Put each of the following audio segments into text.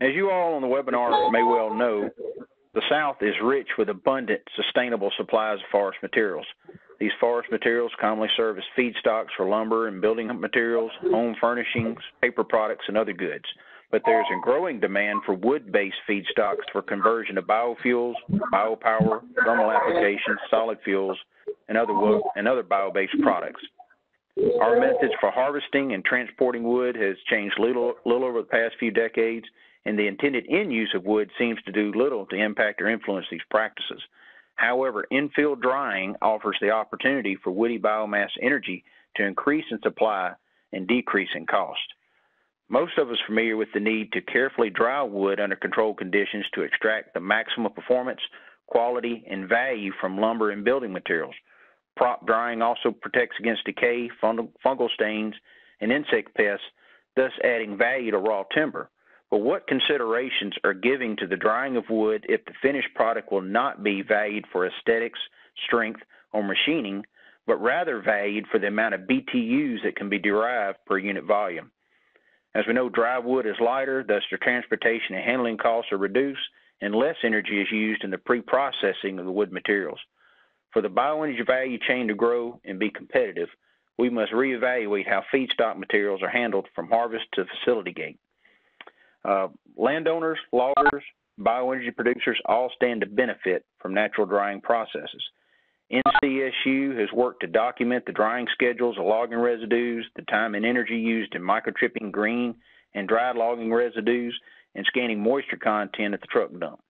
As you all on the webinar may well know, the South is rich with abundant, sustainable supplies of forest materials. These forest materials commonly serve as feedstocks for lumber and building materials, home furnishings, paper products, and other goods. But there's a growing demand for wood based feedstocks for conversion to biofuels, biopower, thermal applications, solid fuels, and other, wood, and other bio based products. Our methods for harvesting and transporting wood has changed little, little over the past few decades, and the intended end use of wood seems to do little to impact or influence these practices. However, in-field drying offers the opportunity for woody biomass energy to increase in supply and decrease in cost. Most of us are familiar with the need to carefully dry wood under controlled conditions to extract the maximum performance, quality, and value from lumber and building materials. Prop drying also protects against decay, fungal stains, and insect pests, thus adding value to raw timber. But what considerations are giving to the drying of wood if the finished product will not be valued for aesthetics, strength, or machining, but rather valued for the amount of BTUs that can be derived per unit volume? As we know, dry wood is lighter, thus the transportation and handling costs are reduced, and less energy is used in the pre-processing of the wood materials. For the bioenergy value chain to grow and be competitive, we must reevaluate how feedstock materials are handled from harvest to facility gate. Uh, landowners, loggers, bioenergy producers all stand to benefit from natural drying processes. NCSU has worked to document the drying schedules of logging residues, the time and energy used in microchipping green and dried logging residues, and scanning moisture content at the truck dump.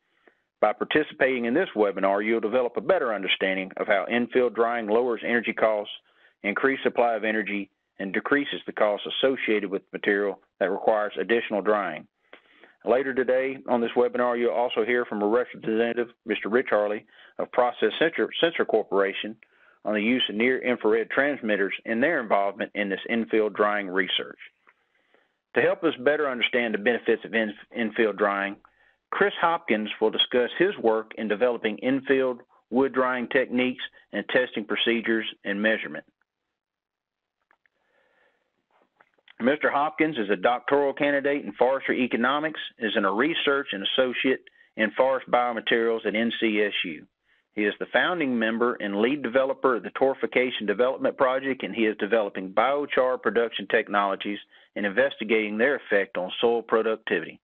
By participating in this webinar, you'll develop a better understanding of how in-field drying lowers energy costs, increases supply of energy, and decreases the costs associated with material that requires additional drying. Later today on this webinar, you'll also hear from a representative, Mr. Rich Harley of Process Sensor, Sensor Corporation, on the use of near-infrared transmitters and their involvement in this in-field drying research. To help us better understand the benefits of in, in-field drying, Chris Hopkins will discuss his work in developing in-field wood drying techniques and testing procedures and measurement. Mr. Hopkins is a doctoral candidate in forestry economics, is in a research and associate in forest biomaterials at NCSU. He is the founding member and lead developer of the Torrefaction Development Project, and he is developing biochar production technologies and investigating their effect on soil productivity.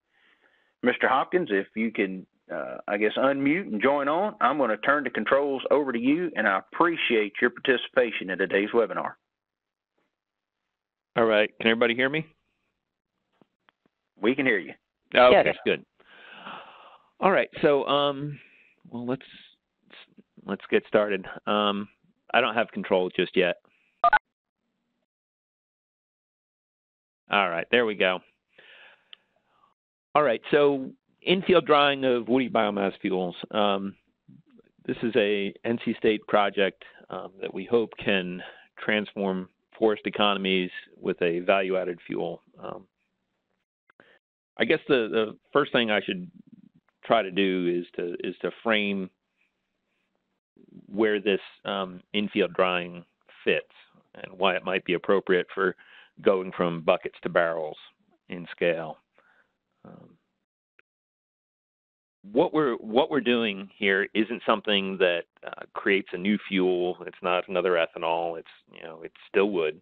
Mr. Hopkins, if you can, uh, I guess, unmute and join on, I'm going to turn the controls over to you, and I appreciate your participation in today's webinar. All right. Can everybody hear me? We can hear you. Okay, yes. good. All right. So, um, well, let's let's get started. Um, I don't have control just yet. All right, there we go. All right, so infield drying of woody biomass fuels. Um, this is a NC State project um, that we hope can transform forest economies with a value-added fuel. Um, I guess the, the first thing I should try to do is to is to frame where this um, infield drying fits and why it might be appropriate for going from buckets to barrels in scale. Um, what we're what we're doing here isn't something that uh, creates a new fuel. It's not another ethanol. It's you know it's still wood,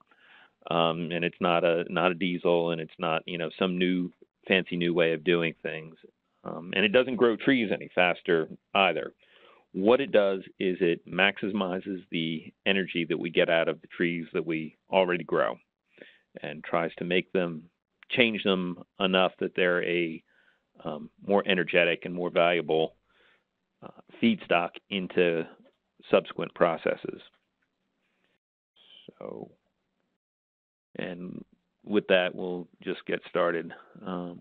um, and it's not a not a diesel, and it's not you know some new fancy new way of doing things. Um, and it doesn't grow trees any faster either. What it does is it maximizes the energy that we get out of the trees that we already grow, and tries to make them change them enough that they're a um, more energetic and more valuable uh, feedstock into subsequent processes. So, and with that, we'll just get started. Um,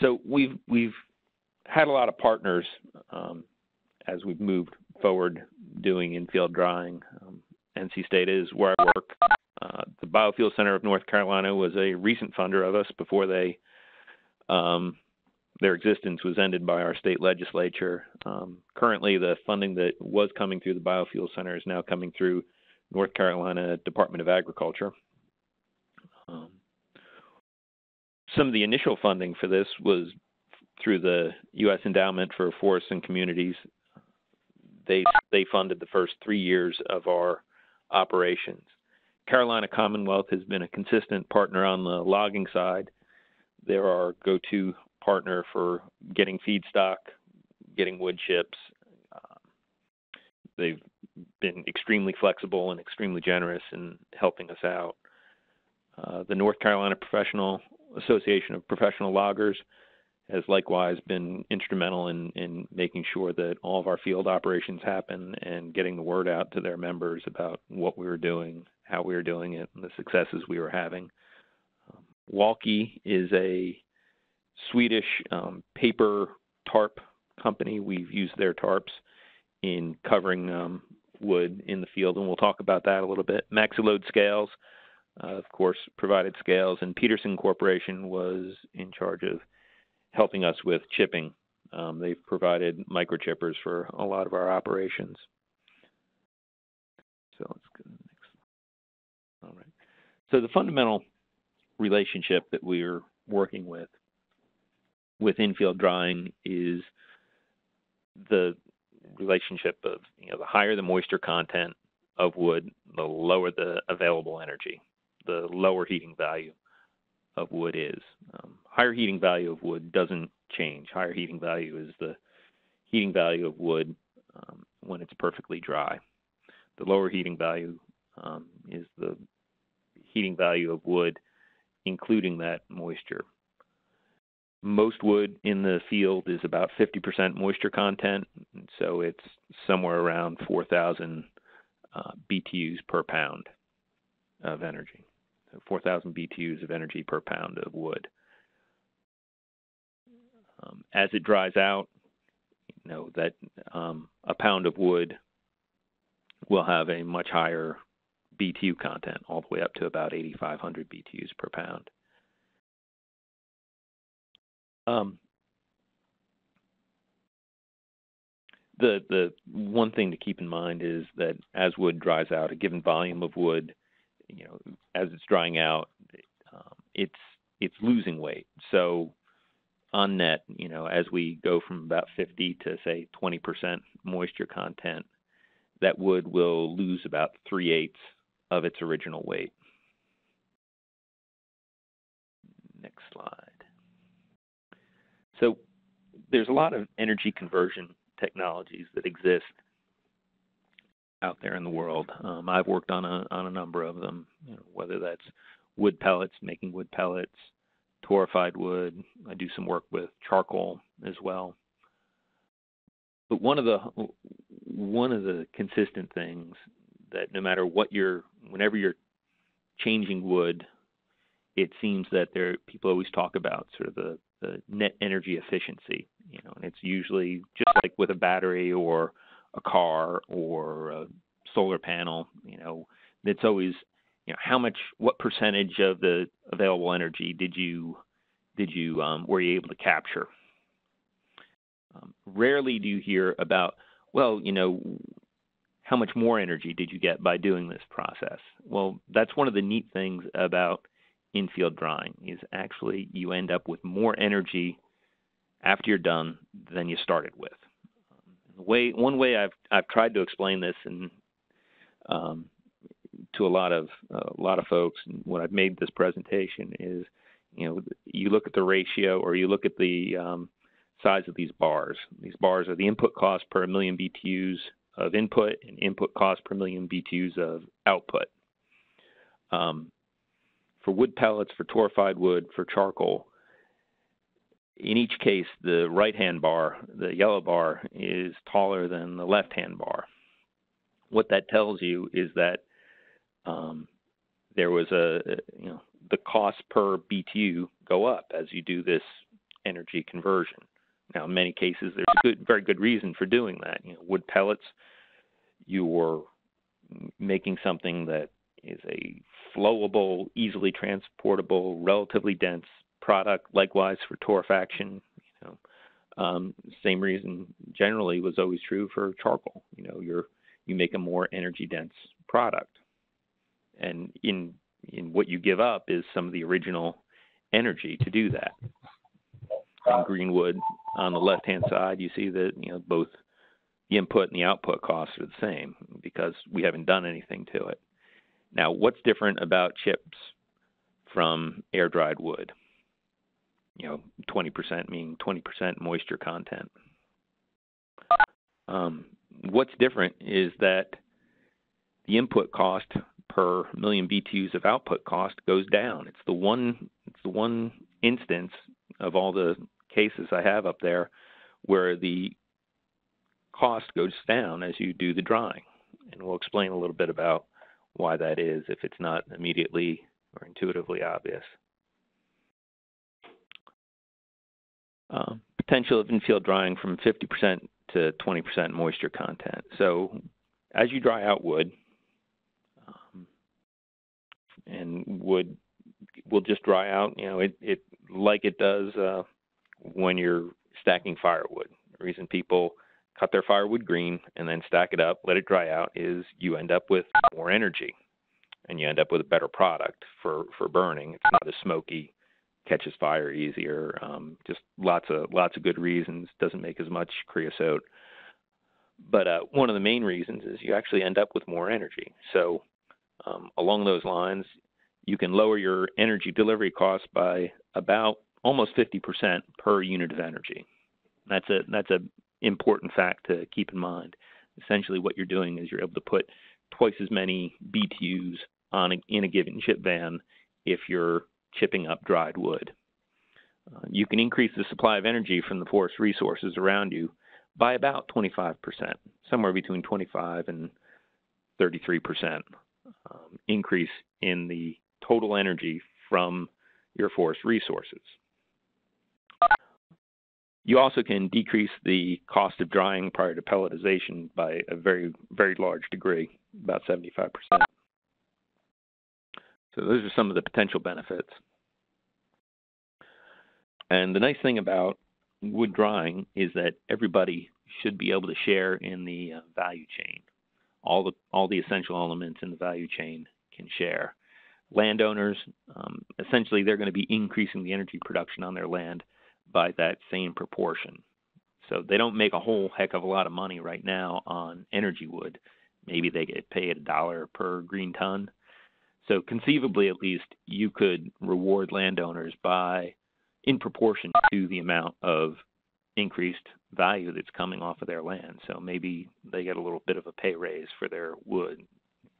so we've we've had a lot of partners um, as we've moved forward doing infield drying. Um, NC State is where I work. The Biofuel Center of North Carolina was a recent funder of us before they um, their existence was ended by our state legislature. Um, currently, the funding that was coming through the Biofuel Center is now coming through North Carolina Department of Agriculture. Um, some of the initial funding for this was through the U.S. Endowment for Forests and Communities. They they funded the first three years of our operations. Carolina Commonwealth has been a consistent partner on the logging side. They're our go-to partner for getting feedstock, getting wood chips. They've been extremely flexible and extremely generous in helping us out. Uh, the North Carolina Professional Association of Professional Loggers has likewise been instrumental in, in making sure that all of our field operations happen and getting the word out to their members about what we were doing, how we were doing it, and the successes we were having. Um, Walki is a Swedish um, paper tarp company. We've used their tarps in covering um, wood in the field, and we'll talk about that a little bit. Maxilode Scales, uh, of course, provided scales, and Peterson Corporation was in charge of helping us with chipping. Um, they've provided microchippers for a lot of our operations. So let's go to the next. All right. So the fundamental relationship that we're working with with infield drying is the relationship of you know the higher the moisture content of wood, the lower the available energy, the lower heating value of wood is. Um, higher heating value of wood doesn't change. Higher heating value is the heating value of wood um, when it's perfectly dry. The lower heating value um, is the heating value of wood, including that moisture. Most wood in the field is about 50% moisture content, so it's somewhere around 4,000 uh, BTUs per pound of energy. So 4,000 BTUs of energy per pound of wood. Um, as it dries out, you know that um, a pound of wood will have a much higher BTU content, all the way up to about 8,500 BTUs per pound. Um, the the one thing to keep in mind is that as wood dries out, a given volume of wood you know, as it's drying out, um, it's it's losing weight. So on net, you know, as we go from about 50 to say 20% moisture content, that wood will lose about three eighths of its original weight. Next slide. So there's a lot of energy conversion technologies that exist out there in the world. Um, I've worked on a on a number of them, you know, whether that's wood pellets, making wood pellets, torrefied wood. I do some work with charcoal as well. But one of the one of the consistent things that no matter what you're, whenever you're changing wood, it seems that there people always talk about sort of the, the net energy efficiency. You know, and it's usually just like with a battery or a car or a solar panel, you know, it's always, you know, how much, what percentage of the available energy did you, did you, um, were you able to capture? Um, rarely do you hear about, well, you know, how much more energy did you get by doing this process? Well, that's one of the neat things about infield drying is actually you end up with more energy after you're done than you started with way one way I've I've tried to explain this and um, to a lot of uh, a lot of folks and when I've made this presentation is you know you look at the ratio or you look at the um, size of these bars. These bars are the input cost per million BTUs of input and input cost per million BTUs of output. Um, for wood pellets, for torrefied wood, for charcoal, in each case, the right hand bar, the yellow bar, is taller than the left hand bar. What that tells you is that um, there was a, you know, the cost per BTU go up as you do this energy conversion. Now, in many cases, there's a good, very good reason for doing that. You know, wood pellets, you're making something that is a flowable, easily transportable, relatively dense product. Likewise for torrefaction, you know, um, same reason generally was always true for charcoal. You know, you're you make a more energy dense product, and in in what you give up is some of the original energy to do that. In Greenwood, on the left-hand side, you see that you know both the input and the output costs are the same because we haven't done anything to it. Now, what's different about chips from air-dried wood? You know, 20% meaning 20% moisture content. Um, what's different is that the input cost per million BTUs of output cost goes down. It's the one it's the one instance of all the cases I have up there where the cost goes down as you do the drying. And we'll explain a little bit about why that is if it's not immediately or intuitively obvious. Um, potential of in-field drying from 50% to 20% moisture content. So as you dry out wood, and wood will just dry out, you know, it, it like it does uh, when you're stacking firewood. The reason people cut their firewood green and then stack it up, let it dry out, is you end up with more energy and you end up with a better product for, for burning. It's not as smoky, catches fire easier, um, just lots of lots of good reasons. Doesn't make as much creosote. But uh, one of the main reasons is you actually end up with more energy. So um, along those lines, you can lower your energy delivery costs by about almost 50% per unit of energy. That's a that's a important fact to keep in mind. Essentially, what you're doing is you're able to put twice as many BTUs on a, in a given chip van if you're chipping up dried wood. Uh, you can increase the supply of energy from the forest resources around you by about 25%, somewhere between 25 and 33% um, increase in the total energy from your forest resources. You also can decrease the cost of drying prior to pelletization by a very, very large degree, about 75%. So those are some of the potential benefits. And the nice thing about wood drying is that everybody should be able to share in the uh, value chain. All the all the essential elements in the value chain can share. Landowners, um, essentially, they're going to be increasing the energy production on their land by that same proportion. So they don't make a whole heck of a lot of money right now on energy wood. Maybe they get paid a dollar per green ton. So conceivably, at least, you could reward landowners by, in proportion to the amount of increased value that's coming off of their land. So maybe they get a little bit of a pay raise for their wood.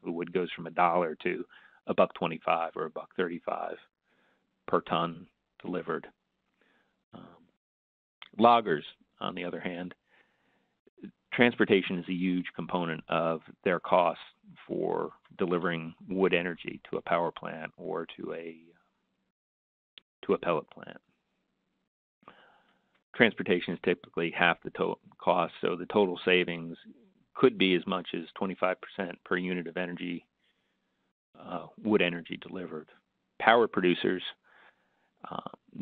The wood goes from a dollar to a buck twenty-five or a buck thirty-five per ton delivered. Um, loggers, on the other hand, transportation is a huge component of their costs for delivering wood energy to a power plant or to a to a pellet plant. Transportation is typically half the total cost, so the total savings could be as much as 25% per unit of energy, uh, wood energy delivered. Power producers uh,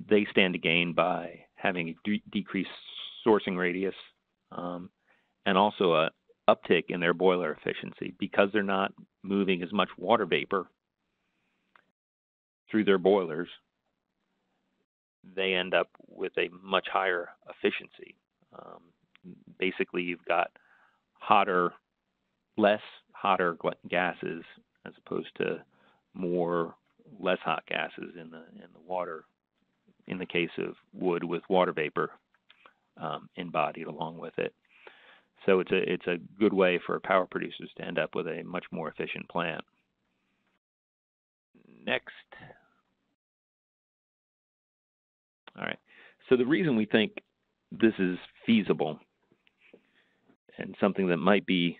they stand to gain by having a de- decreased sourcing radius um, and also a uptick in their boiler efficiency because they're not moving as much water vapor through their boilers. They end up with a much higher efficiency. Um, basically, you've got hotter, less hotter gases as opposed to more less hot gases in the in the water in the case of wood with water vapor um, embodied along with it. So it's a it's a good way for power producers to end up with a much more efficient plant. Next. All right. So the reason we think this is feasible and something that might be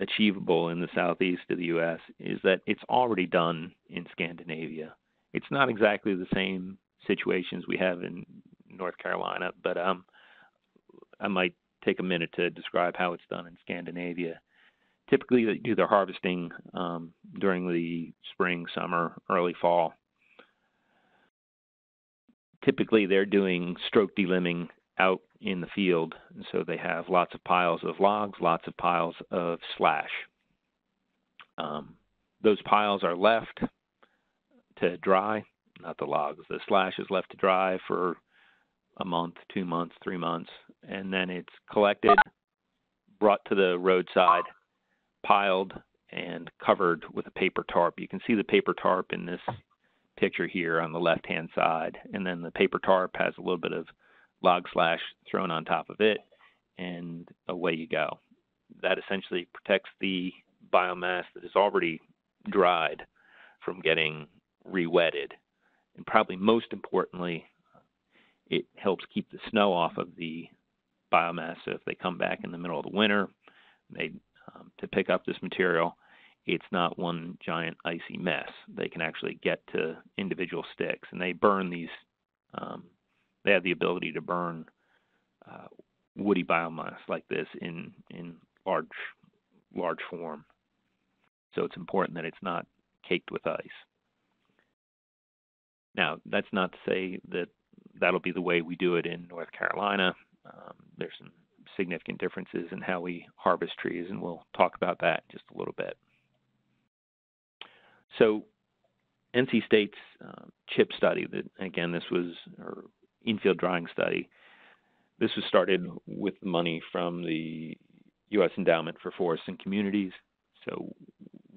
achievable in the southeast of the U.S. is that it's already done in Scandinavia. It's not exactly the same situations we have in North Carolina, but um, I might take a minute to describe how it's done in Scandinavia. Typically, they do their harvesting um, during the spring, summer, early fall. Typically, they're doing stroke delimbing out in the field, and so they have lots of piles of logs, lots of piles of slash. Um, those piles are left to dry not the logs. The slash is left to dry for a month, two months, three months, and then it's collected, brought to the roadside, piled, and covered with a paper tarp. You can see the paper tarp in this picture here on the left hand side, and then the paper tarp has a little bit of log slash thrown on top of it, and away you go. That essentially protects the biomass that is already dried from getting re-wetted. And probably most importantly, it helps keep the snow off of the biomass. So if they come back in the middle of the winter, they um, to pick up this material, it's not one giant icy mess. They can actually get to individual sticks, and they burn these. Um, they have the ability to burn uh, woody biomass like this in in large large form. So it's important that it's not caked with ice. Now, that's not to say that that'll be the way we do it in North Carolina. Um, there's some significant differences in how we harvest trees, and we'll talk about that in just a little bit. So, NC State's uh, CHIP study, that again, this was our infield drying study. This was started with money from the U.S. Endowment for Forests and Communities. So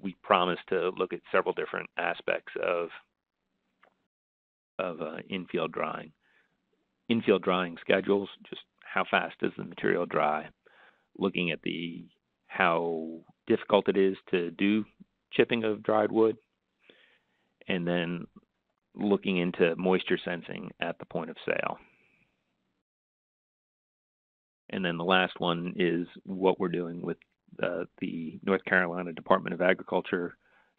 we promised to look at several different aspects of of uh, infield drying. Infield drying schedules, just how fast does the material dry? Looking at the how difficult it is to do chipping of dried wood, and then looking into moisture sensing at the point of sale. And then the last one is what we're doing with uh, the North Carolina Department of Agriculture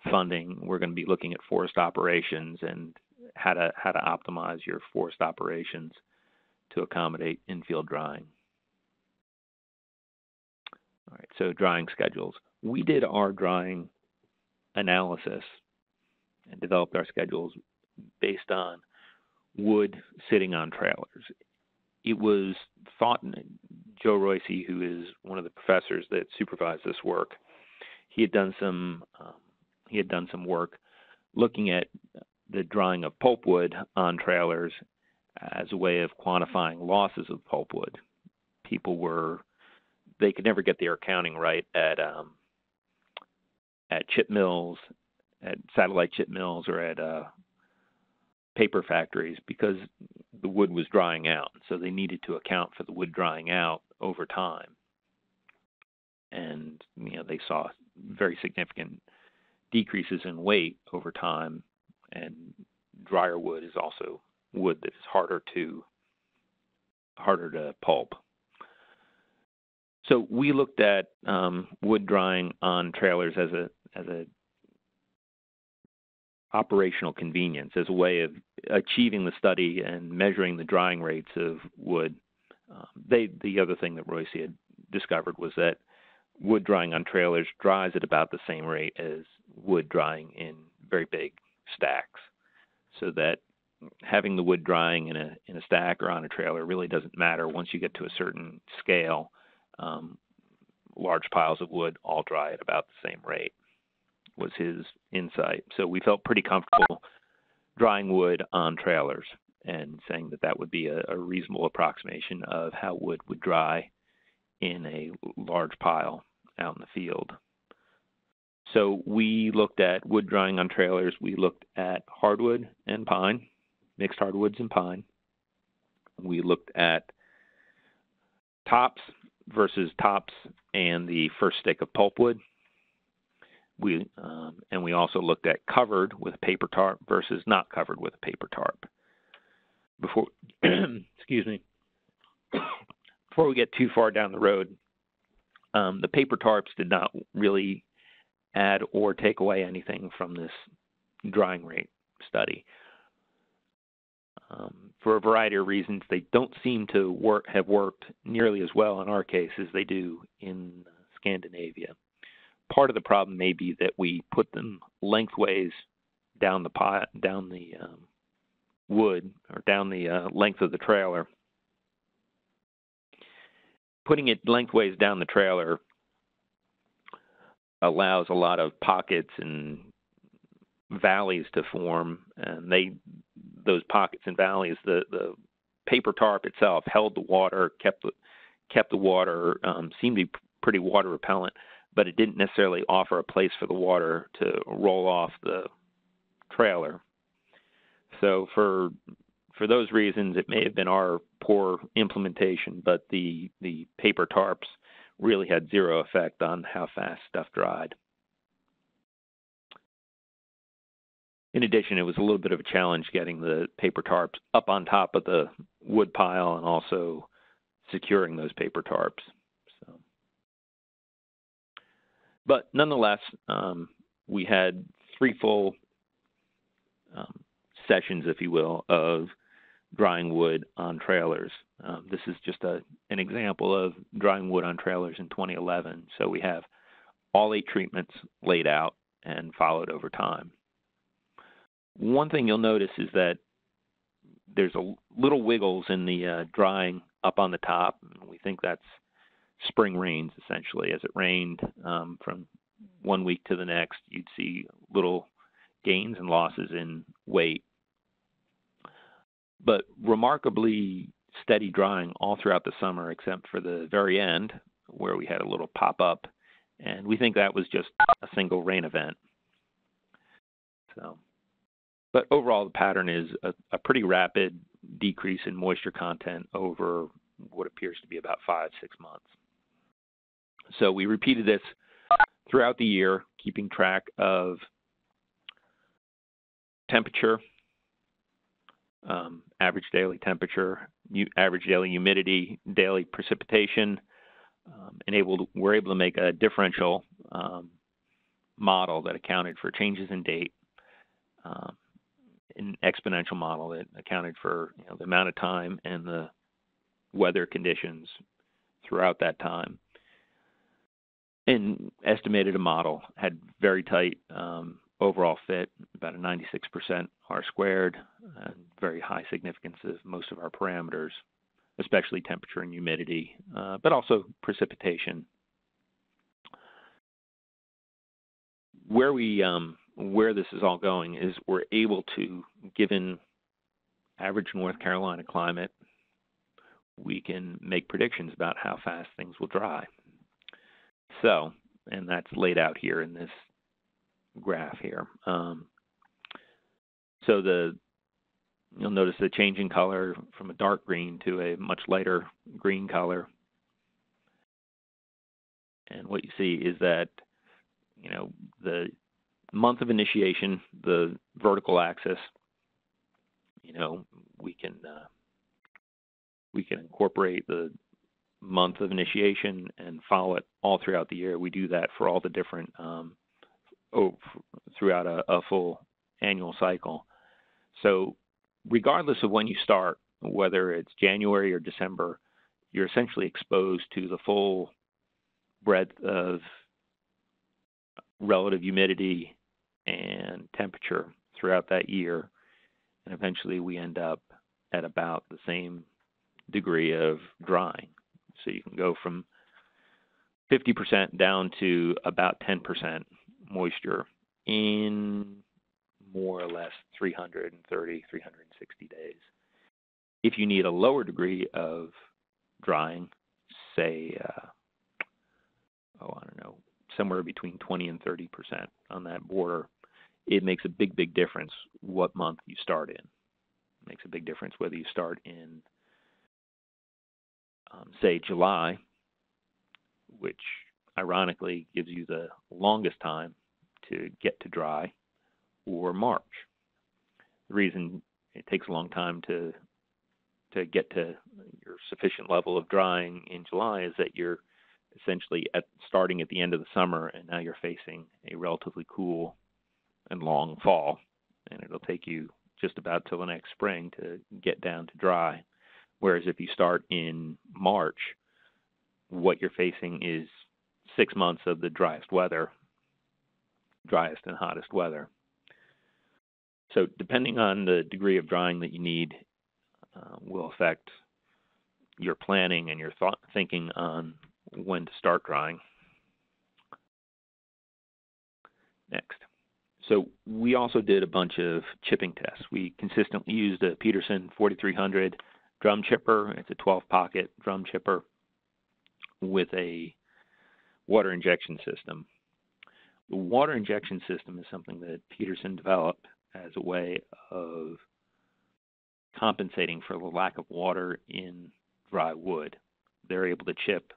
funding. We're going to be looking at forest operations and how to how to optimize your forest operations to accommodate infield drying. All right, so drying schedules. We did our drying analysis and developed our schedules based on wood sitting on trailers. It was thought, Joe Roise, who is one of the professors that supervised this work, he had done some um, he had done some work looking at the drying of pulpwood on trailers as a way of quantifying losses of pulpwood. People were they could never get their accounting right at um, at chip mills, at satellite chip mills, or at uh, paper factories because the wood was drying out. So they needed to account for the wood drying out over time. And you know they saw very significant decreases in weight over time, and drier wood is also wood that is harder to harder to pulp. So we looked at um, wood drying on trailers as a as a operational convenience as a way of achieving the study and measuring the drying rates of wood. Um, they the other thing that Roise had discovered was that wood drying on trailers dries at about the same rate as wood drying in very big stacks, so that having the wood drying in a in a stack or on a trailer really doesn't matter once you get to a certain scale. Um, large piles of wood all dry at about the same rate was his insight. So we felt pretty comfortable drying wood on trailers and saying that that would be a, a reasonable approximation of how wood would dry in a large pile out in the field. So we looked at wood drying on trailers. We looked at hardwood and pine, mixed hardwoods and pine. We looked at tops versus tops and the first stick of pulpwood. We um, and we also looked at covered with paper tarp versus not covered with a paper tarp. Before, excuse me, before we get too far down the road, um, the paper tarps did not really add or take away anything from this drying rate study. Um, for a variety of reasons, they don't seem to work have worked nearly as well in our case as they do in Scandinavia part of the problem may be that we put them lengthways down the pot, down the um, wood, or down the uh, length of the trailer. Putting it lengthways down the trailer allows a lot of pockets and valleys to form, and they those pockets and valleys, the the paper tarp itself held the water, kept the kept the water, um, seemed to be pretty water repellent, but it didn't necessarily offer a place for the water to roll off the trailer. So for for those reasons, it may have been our poor implementation, but the the paper tarps really had zero effect on how fast stuff dried. In addition, it was a little bit of a challenge getting the paper tarps up on top of the wood pile and also securing those paper tarps. But nonetheless, um, we had three full um, sessions, if you will, of drying wood on trailers. Um, this is just a, an example of drying wood on trailers in 2011. So we have all eight treatments laid out and followed over time. One thing you'll notice is that there's a little wiggles in the uh, drying up on the top. We think that's spring rains essentially. As it rained um, from one week to the next, you'd see little gains and losses in weight. But remarkably steady drying all throughout the summer, except for the very end where we had a little pop up, and we think that was just a single rain event. So but overall, the pattern is a, a pretty rapid decrease in moisture content over what appears to be about five, six months. So we repeated this throughout the year, keeping track of temperature, um, average daily temperature, average daily humidity, daily precipitation, um, and able to, we're able to make a differential um, model that accounted for changes in date, um, an exponential model that accounted for you know, the amount of time and the weather conditions throughout that time. And estimated a model had very tight um, overall fit, about a 96% R squared, and very high significance of most of our parameters, especially temperature and humidity, uh, but also precipitation. Where we um, where this is all going is we're able to, given average North Carolina climate, we can make predictions about how fast things will dry. So, and that's laid out here in this graph here. Um, so the you'll notice the change in color from a dark green to a much lighter green color. And what you see is that you know the month of initiation, the vertical axis, you know, we can uh, we can incorporate the month of initiation and follow it all throughout the year. We do that for all the different um, oh, throughout a, a full annual cycle. So, regardless of when you start, whether it's January or December, you're essentially exposed to the full breadth of relative humidity and temperature throughout that year. And eventually we end up at about the same degree of drying. So you can go from 50% down to about 10% moisture in more or less 330, 360 days. If you need a lower degree of drying, say, uh, oh, I don't know, somewhere between 20 and 30 percent on that border, it makes a big, big difference what month you start in. It makes a big difference whether you start in, um, say, July, which ironically gives you the longest time to get to dry, or March. The reason it takes a long time to to get to your sufficient level of drying in July is that you're essentially at starting at the end of the summer, and now you're facing a relatively cool and long fall, and it'll take you just about till the next spring to get down to dry. Whereas if you start in March, what you're facing is six months of the driest weather, driest and hottest weather. So, depending on the degree of drying that you need, uh, will affect your planning and your thought thinking on when to start drying. Next. So we also did a bunch of chipping tests. We consistently used a Peterson 4300 drum chipper. It's a 12 pocket drum chipper with a water injection system. The water injection system is something that Peterson developed as a way of compensating for the lack of water in dry wood. They're able to chip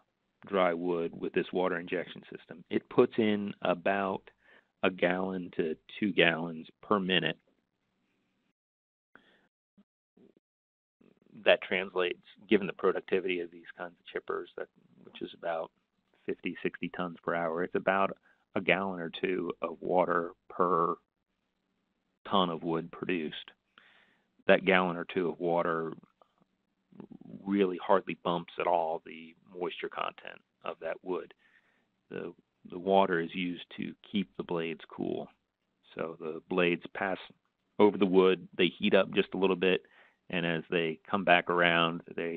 dry wood with this water injection system. It puts in about a gallon to two gallons per minute. That translates, given the productivity of these kinds of chippers, that which is about 50, 60 tons per hour, it's about a gallon or two of water per ton of wood produced. That gallon or two of water really hardly bumps at all the moisture content of that wood. The the water is used to keep the blades cool. So the blades pass over the wood, they heat up just a little bit, and as they come back around, they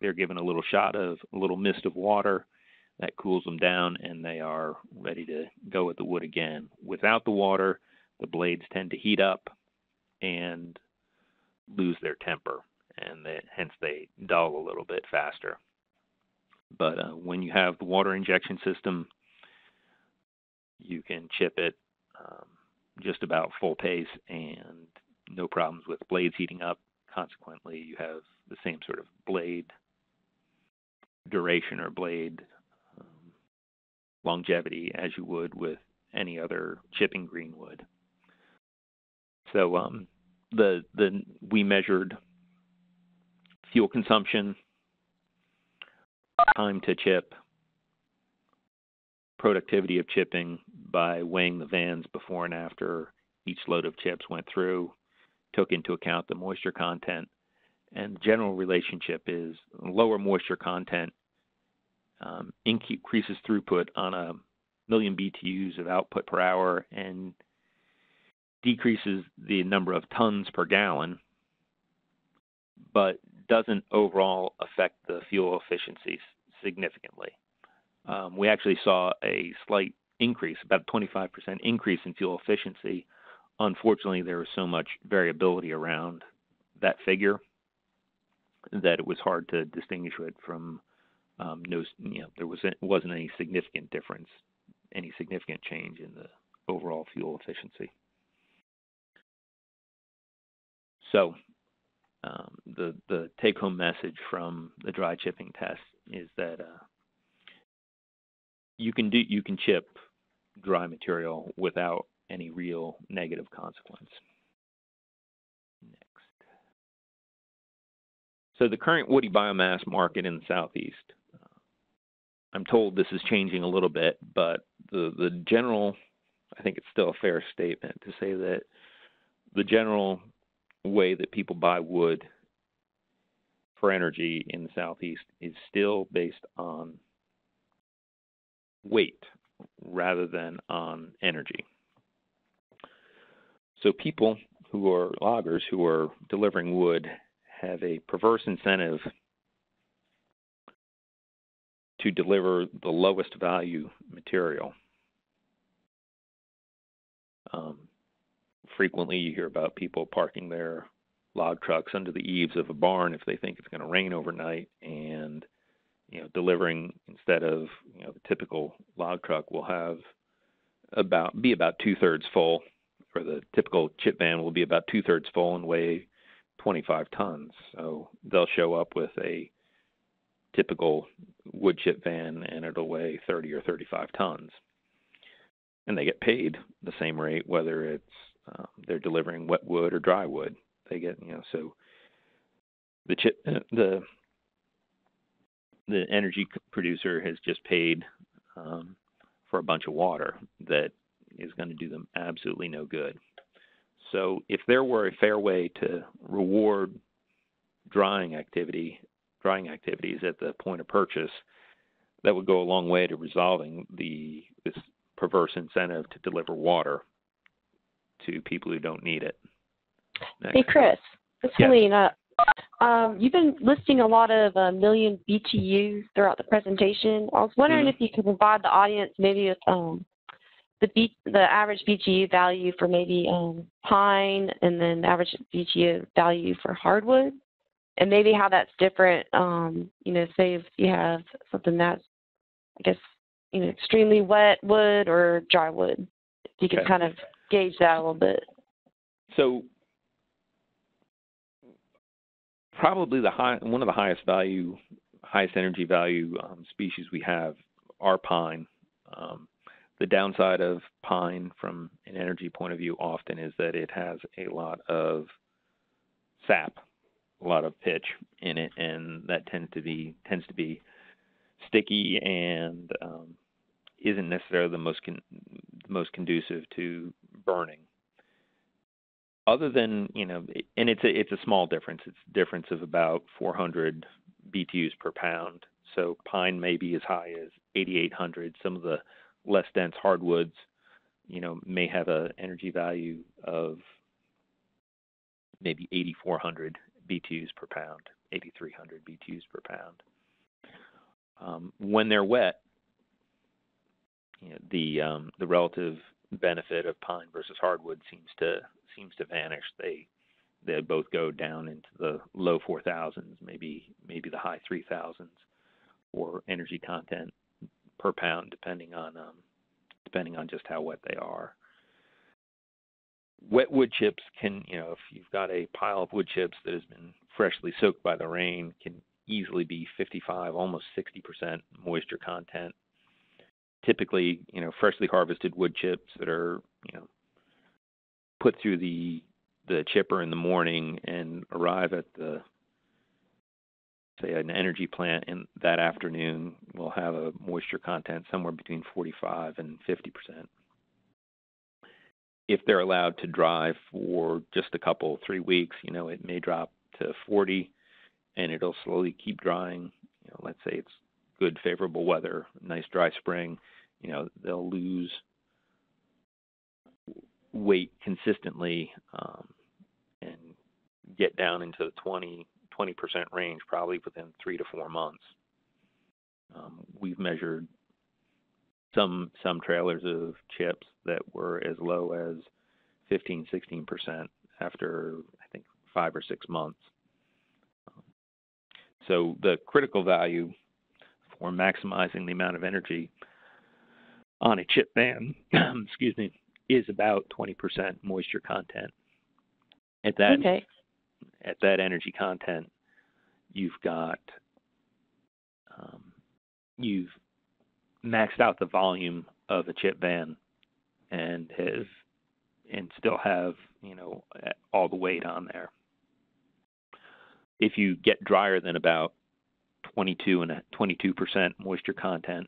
they're given a little shot of a little mist of water that cools them down, and they are ready to go with the wood again. Without the water, the blades tend to heat up and lose their temper, and they, hence they dull a little bit faster. But uh, when you have the water injection system, you can chip it um, just about full pace and no problems with blades heating up. Consequently, you have the same sort of blade duration or blade um, longevity as you would with any other chipping greenwood. So um, the the we measured fuel consumption, time to chip, productivity of chipping by weighing the vans before and after each load of chips went through, took into account the moisture content, and the general relationship is lower moisture content um, increases throughput on a million BTUs of output per hour and decreases the number of tons per gallon, but doesn't overall affect the fuel efficiency significantly. Um, we actually saw a slight increase, about a 25% increase in fuel efficiency. Unfortunately, there was so much variability around that figure that it was hard to distinguish it from um, no, you know, there was wasn't any significant difference, any significant change in the overall fuel efficiency. So, um, the the take-home message from the dry chipping test is that uh, you can do you can chip dry material without any real negative consequence. Next. So the current woody biomass market in the southeast, uh, I'm told this is changing a little bit, but the the general, I think it's still a fair statement to say that the general way that people buy wood for energy in the southeast is still based on weight rather than on energy. So people who are loggers who are delivering wood have a perverse incentive to deliver the lowest value material. Um, frequently, you hear about people parking their log trucks under the eaves of a barn if they think it's going to rain overnight and you know, delivering instead of you know the typical log truck will have about be about two thirds full, or the typical chip van will be about two thirds full and weigh 25 tons. So they'll show up with a typical wood chip van and it'll weigh 30 or 35 tons. And they get paid the same rate whether it's um, they're delivering wet wood or dry wood. They get you know so the chip the the energy producer has just paid um, for a bunch of water that is going to do them absolutely no good. So, if there were a fair way to reward drying activity, drying activities at the point of purchase, that would go a long way to resolving the this perverse incentive to deliver water to people who don't need it. Next. Hey, Chris, it's yes. Helene. Uh, um, you've been listing a lot of uh, million BTUs throughout the presentation. I was wondering mm-hmm. if you could provide the audience maybe with um, the B, the average BTU value for maybe um, pine, and then the average BTU value for hardwood, and maybe how that's different. Um, you know, say if you have something that's, I guess, you know, extremely wet wood or dry wood, you can Okay. kind of gauge that a little bit. So probably the high, one of the highest value, highest energy value um, species we have are pine. Um, the downside of pine from an energy point of view often is that it has a lot of sap, a lot of pitch in it, and that tends to be tends to be sticky and um, isn't necessarily the most con- most conducive to burning other than you know, and it's a it's a small difference. It's a difference of about 400 BTUs per pound. So pine may be as high as 8,800. Some of the less dense hardwoods, you know, may have a energy value of maybe 8,400 BTUs per pound, 8,300 BTUs per pound. Um, when they're wet, you know, the um, the relative benefit of pine versus hardwood seems to seems to vanish. They they both go down into the low 4000s, maybe maybe the high 3000s for energy content per pound, depending on um, depending on just how wet they are. Wet wood chips can, you know, if you've got a pile of wood chips that has been freshly soaked by the rain, can easily be 55, almost 60% moisture content. Typically, you know, freshly harvested wood chips that are, you know, put through the the chipper in the morning and arrive at the say an energy plant in that afternoon will have a moisture content somewhere between 45 and 50 percent. If they're allowed to dry for just a couple three weeks, you know, it may drop to 40, and it'll slowly keep drying. You know, let's say it's good favorable weather, nice dry spring. You know, they'll lose weight consistently um, and get down into the 20 percent range probably within three to four months. Um, we've measured some some trailers of chips that were as low as 15, 16 percent after I think five or six months. So the critical value for maximizing the amount of energy on a chip van, excuse me, is about 20% moisture content. At that Okay. At that energy content, you've got um, you've maxed out the volume of a chip van and have and still have you know all the weight on there. If you get drier than about 22 and a 22 percent moisture content,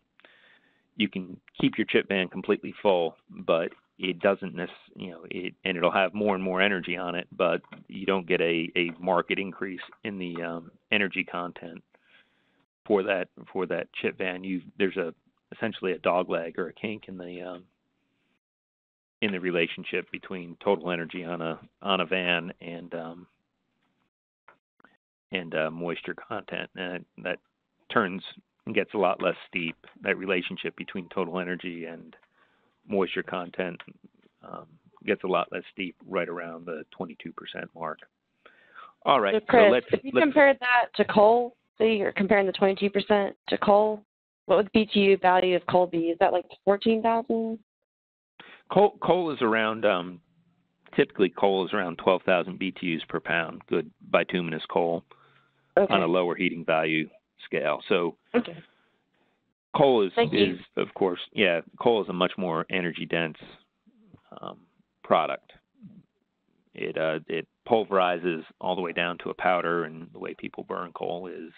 you can keep your chip van completely full, but it doesn't you know it and it'll have more and more energy on it, but you don't get a a market increase in the um, energy content for that for that chip van. You there's a essentially a dog leg or a kink in the um, in the relationship between total energy on a on a van and um, and uh, moisture content, and that turns and gets a lot less steep. That relationship between total energy and moisture content um, gets a lot less steep right around the 22% mark. All right, So, Chris, so let's, if you let's compared that to coal, say you're comparing the 22% to coal, what would the BTU value of coal be? Is that like 14,000? coal, coal is around um, typically coal is around 12,000 BTUs per pound. Good bituminous coal Okay. on a lower heating value scale. So okay. Coal is is of course yeah coal is a much more energy dense um, product. It uh, it pulverizes all the way down to a powder, and the way people burn coal is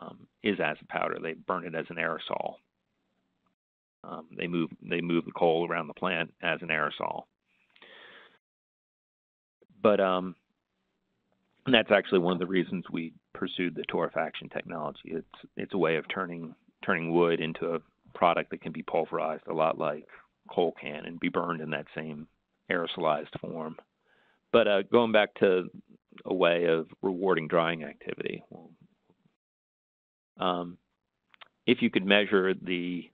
um, is as a powder. They burn it as an aerosol. Um, they move they move the coal around the plant as an aerosol. But um, and that's actually one of the reasons we pursued the torrefaction technology. It's it's a way of turning turning wood into a product that can be pulverized a lot like coal can and be burned in that same aerosolized form. But uh, going back to a way of rewarding drying activity, um, if you could measure the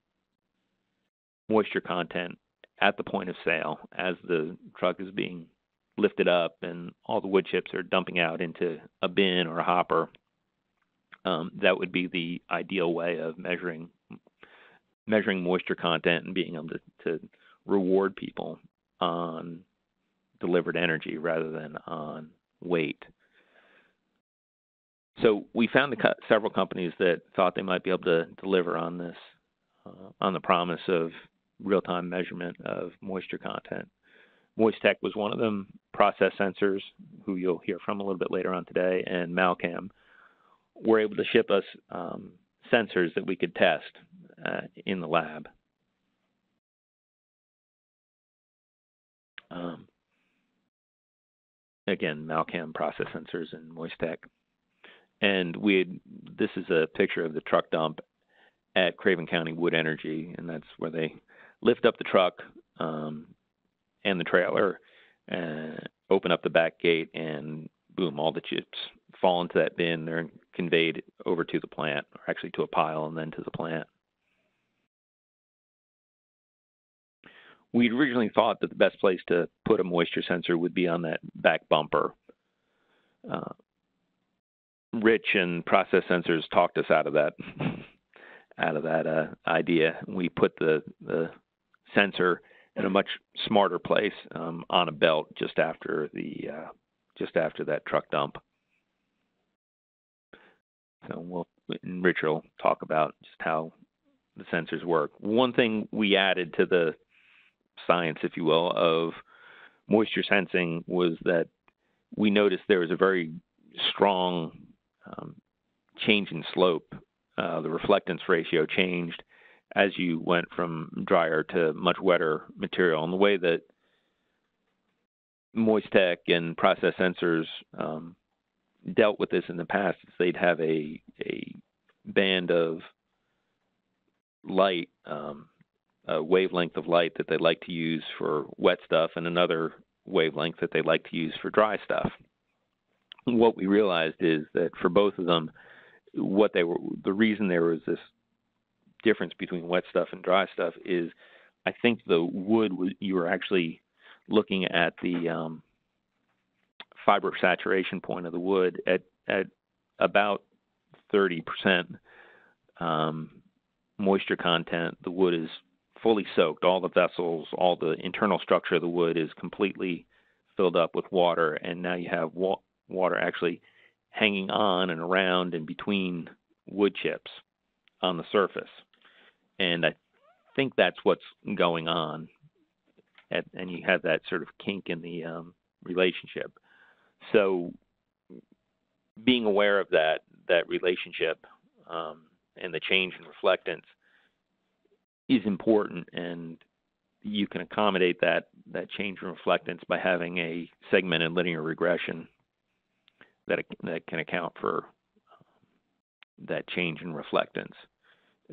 moisture content at the point of sale as the truck is being lifted up and all the wood chips are dumping out into a bin or a hopper. Um, that would be the ideal way of measuring measuring moisture content and being able to, to reward people on delivered energy rather than on weight. So we found co- several companies that thought they might be able to deliver on this, uh, on the promise of real-time measurement of moisture content. Moistech was one of them. Process Sensors, who you'll hear from a little bit later on today, and Malcam were able to ship us um, sensors that we could test uh, in the lab. Um, again, Malcam process sensors and Moistech. And we had, this is a picture of the truck dump at Craven County Wood Energy, and that's where they lift up the truck um, and the trailer, uh, open up the back gate, and boom, all the chips fall into that bin. They're conveyed over to the plant, or actually to a pile and then to the plant. We'd originally thought that the best place to put a moisture sensor would be on that back bumper. Uh, Rich and Process Sensors talked us out of that, out of that uh, idea. We put the the sensor in a much smarter place um, on a belt just after the uh, just after that truck dump. So we'll Rich will talk about just how the sensors work. One thing we added to the science, if you will, of moisture sensing was that we noticed there was a very strong um, change in slope. Uh, the reflectance ratio changed as you went from drier to much wetter material. And the way that Moistech and process sensors um, dealt with this in the past is they'd have a a band of light, um, a wavelength of light that they like to use for wet stuff, and another wavelength that they like to use for dry stuff. What we realized is that for both of them, what they were the reason there was this difference between wet stuff and dry stuff is I think the wood was you were actually looking at the um, fiber saturation point of the wood at at about 30 percent um, moisture content. The wood is fully soaked. All the vessels, all the internal structure of the wood is completely filled up with water, and now you have wa- water actually hanging on and around and between wood chips on the surface and I think that's what's going on. At, and you have that sort of kink in the um, relationship. So, being aware of that that relationship um, and the change in reflectance is important, and you can accommodate that that change in reflectance by having a segmented linear regression that that can account for um, that change in reflectance.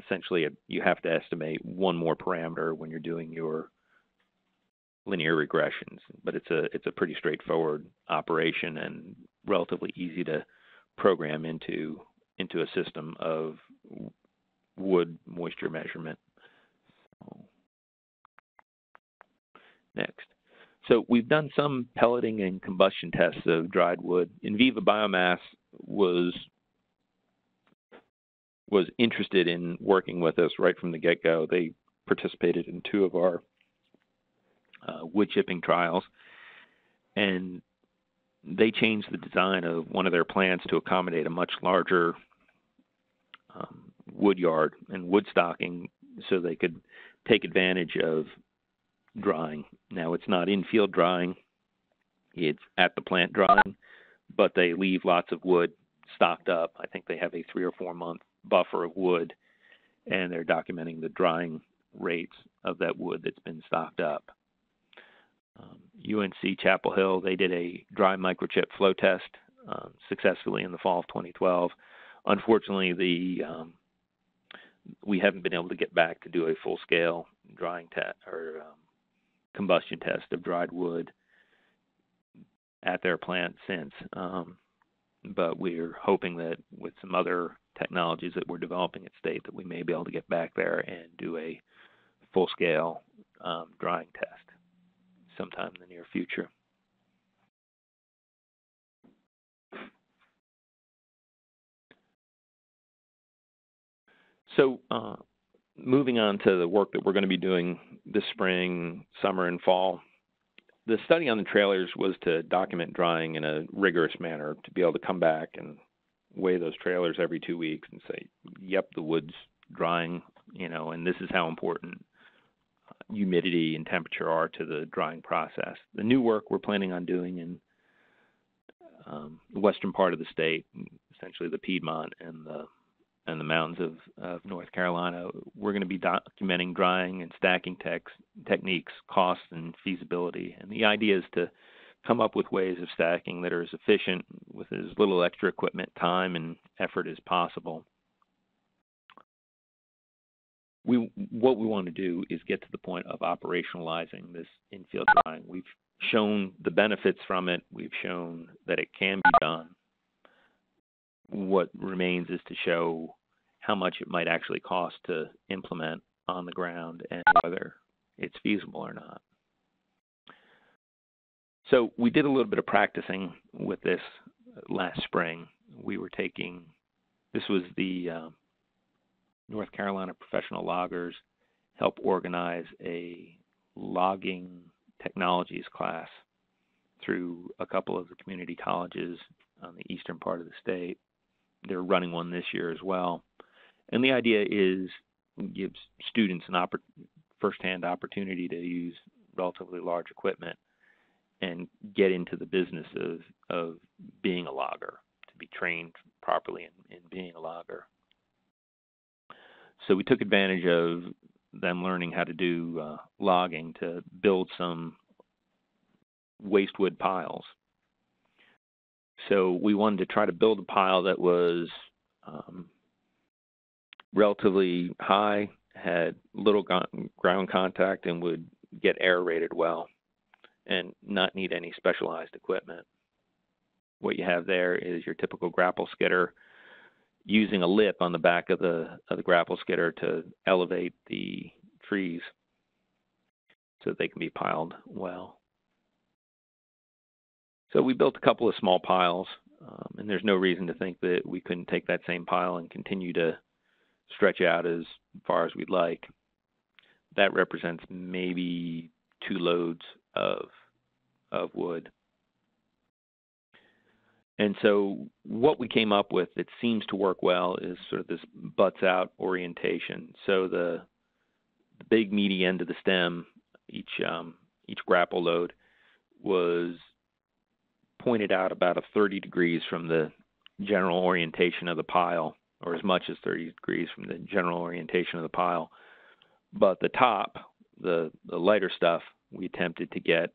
Essentially you have to estimate one more parameter when you're doing your linear regressions but it's a it's a pretty straightforward operation and relatively easy to program into into a system of wood moisture measurement. Next. So we've done some pelleting and combustion tests of dried wood. Enviva Biomass was was interested in working with us right from the get go. They participated in two of our uh, wood chipping trials, and they changed the design of one of their plants to accommodate a much larger um, wood yard and wood stocking so they could take advantage of drying. Now, it's not in field drying, it's at the plant drying, but they leave lots of wood stocked up. I think they have a three or four month buffer of wood, and they're documenting the drying rates of that wood that's been stocked up. Um, UNC Chapel Hill, they did a dry microchip flow test um, successfully in the fall of 2012. Unfortunately, the um, we haven't been able to get back to do a full scale drying test or um, combustion test of dried wood at their plant since. Um, but we're hoping that with some other technologies that we're developing at state that we may be able to get back there and do a full scale um, drying test sometime in the near future. So, uh, moving on to the work that we're going to be doing this spring, summer, and fall. The study on the trailers was to document drying in a rigorous manner to be able to come back and weigh those trailers every two weeks and say, "Yep, the wood's drying," you know, and this is how important humidity and temperature are to the drying process. The new work we're planning on doing in um, the western part of the state, essentially the Piedmont and the and the mountains of, of North Carolina, we're going to be documenting drying and stacking techs, techniques, costs, and feasibility. And the idea is to come up with ways of stacking that are as efficient with as little extra equipment, time, and effort as possible. We, what we want to do is get to the point of operationalizing this infield drying. We've shown the benefits from it. We've shown that it can be done what remains is to show how much it might actually cost to implement on the ground and whether it's feasible or not. So we did a little bit of practicing with this last spring. We were taking, this was the uh, North Carolina Professional Loggers help organize a logging technologies class through a couple of the community colleges on the eastern part of the state they're running one this year as well. And the idea is gives students an oppor- firsthand opportunity to use relatively large equipment and get into the business of, of being a logger, to be trained properly in, in being a logger. So we took advantage of them learning how to do uh, logging to build some waste wood piles so we wanted to try to build a pile that was um, relatively high, had little ground contact, and would get aerated well, and not need any specialized equipment. What you have there is your typical grapple skidder using a lip on the back of the of the grapple skidder to elevate the trees so they can be piled well. So we built a couple of small piles, um, and there's no reason to think that we couldn't take that same pile and continue to stretch out as far as we'd like. That represents maybe two loads of of wood. And so what we came up with that seems to work well is sort of this butts out orientation. So the, the big meaty end of the stem, each um, each grapple load, was pointed out about a 30 degrees from the general orientation of the pile, or as much as 30 degrees from the general orientation of the pile. But the top, the, the lighter stuff, we attempted to get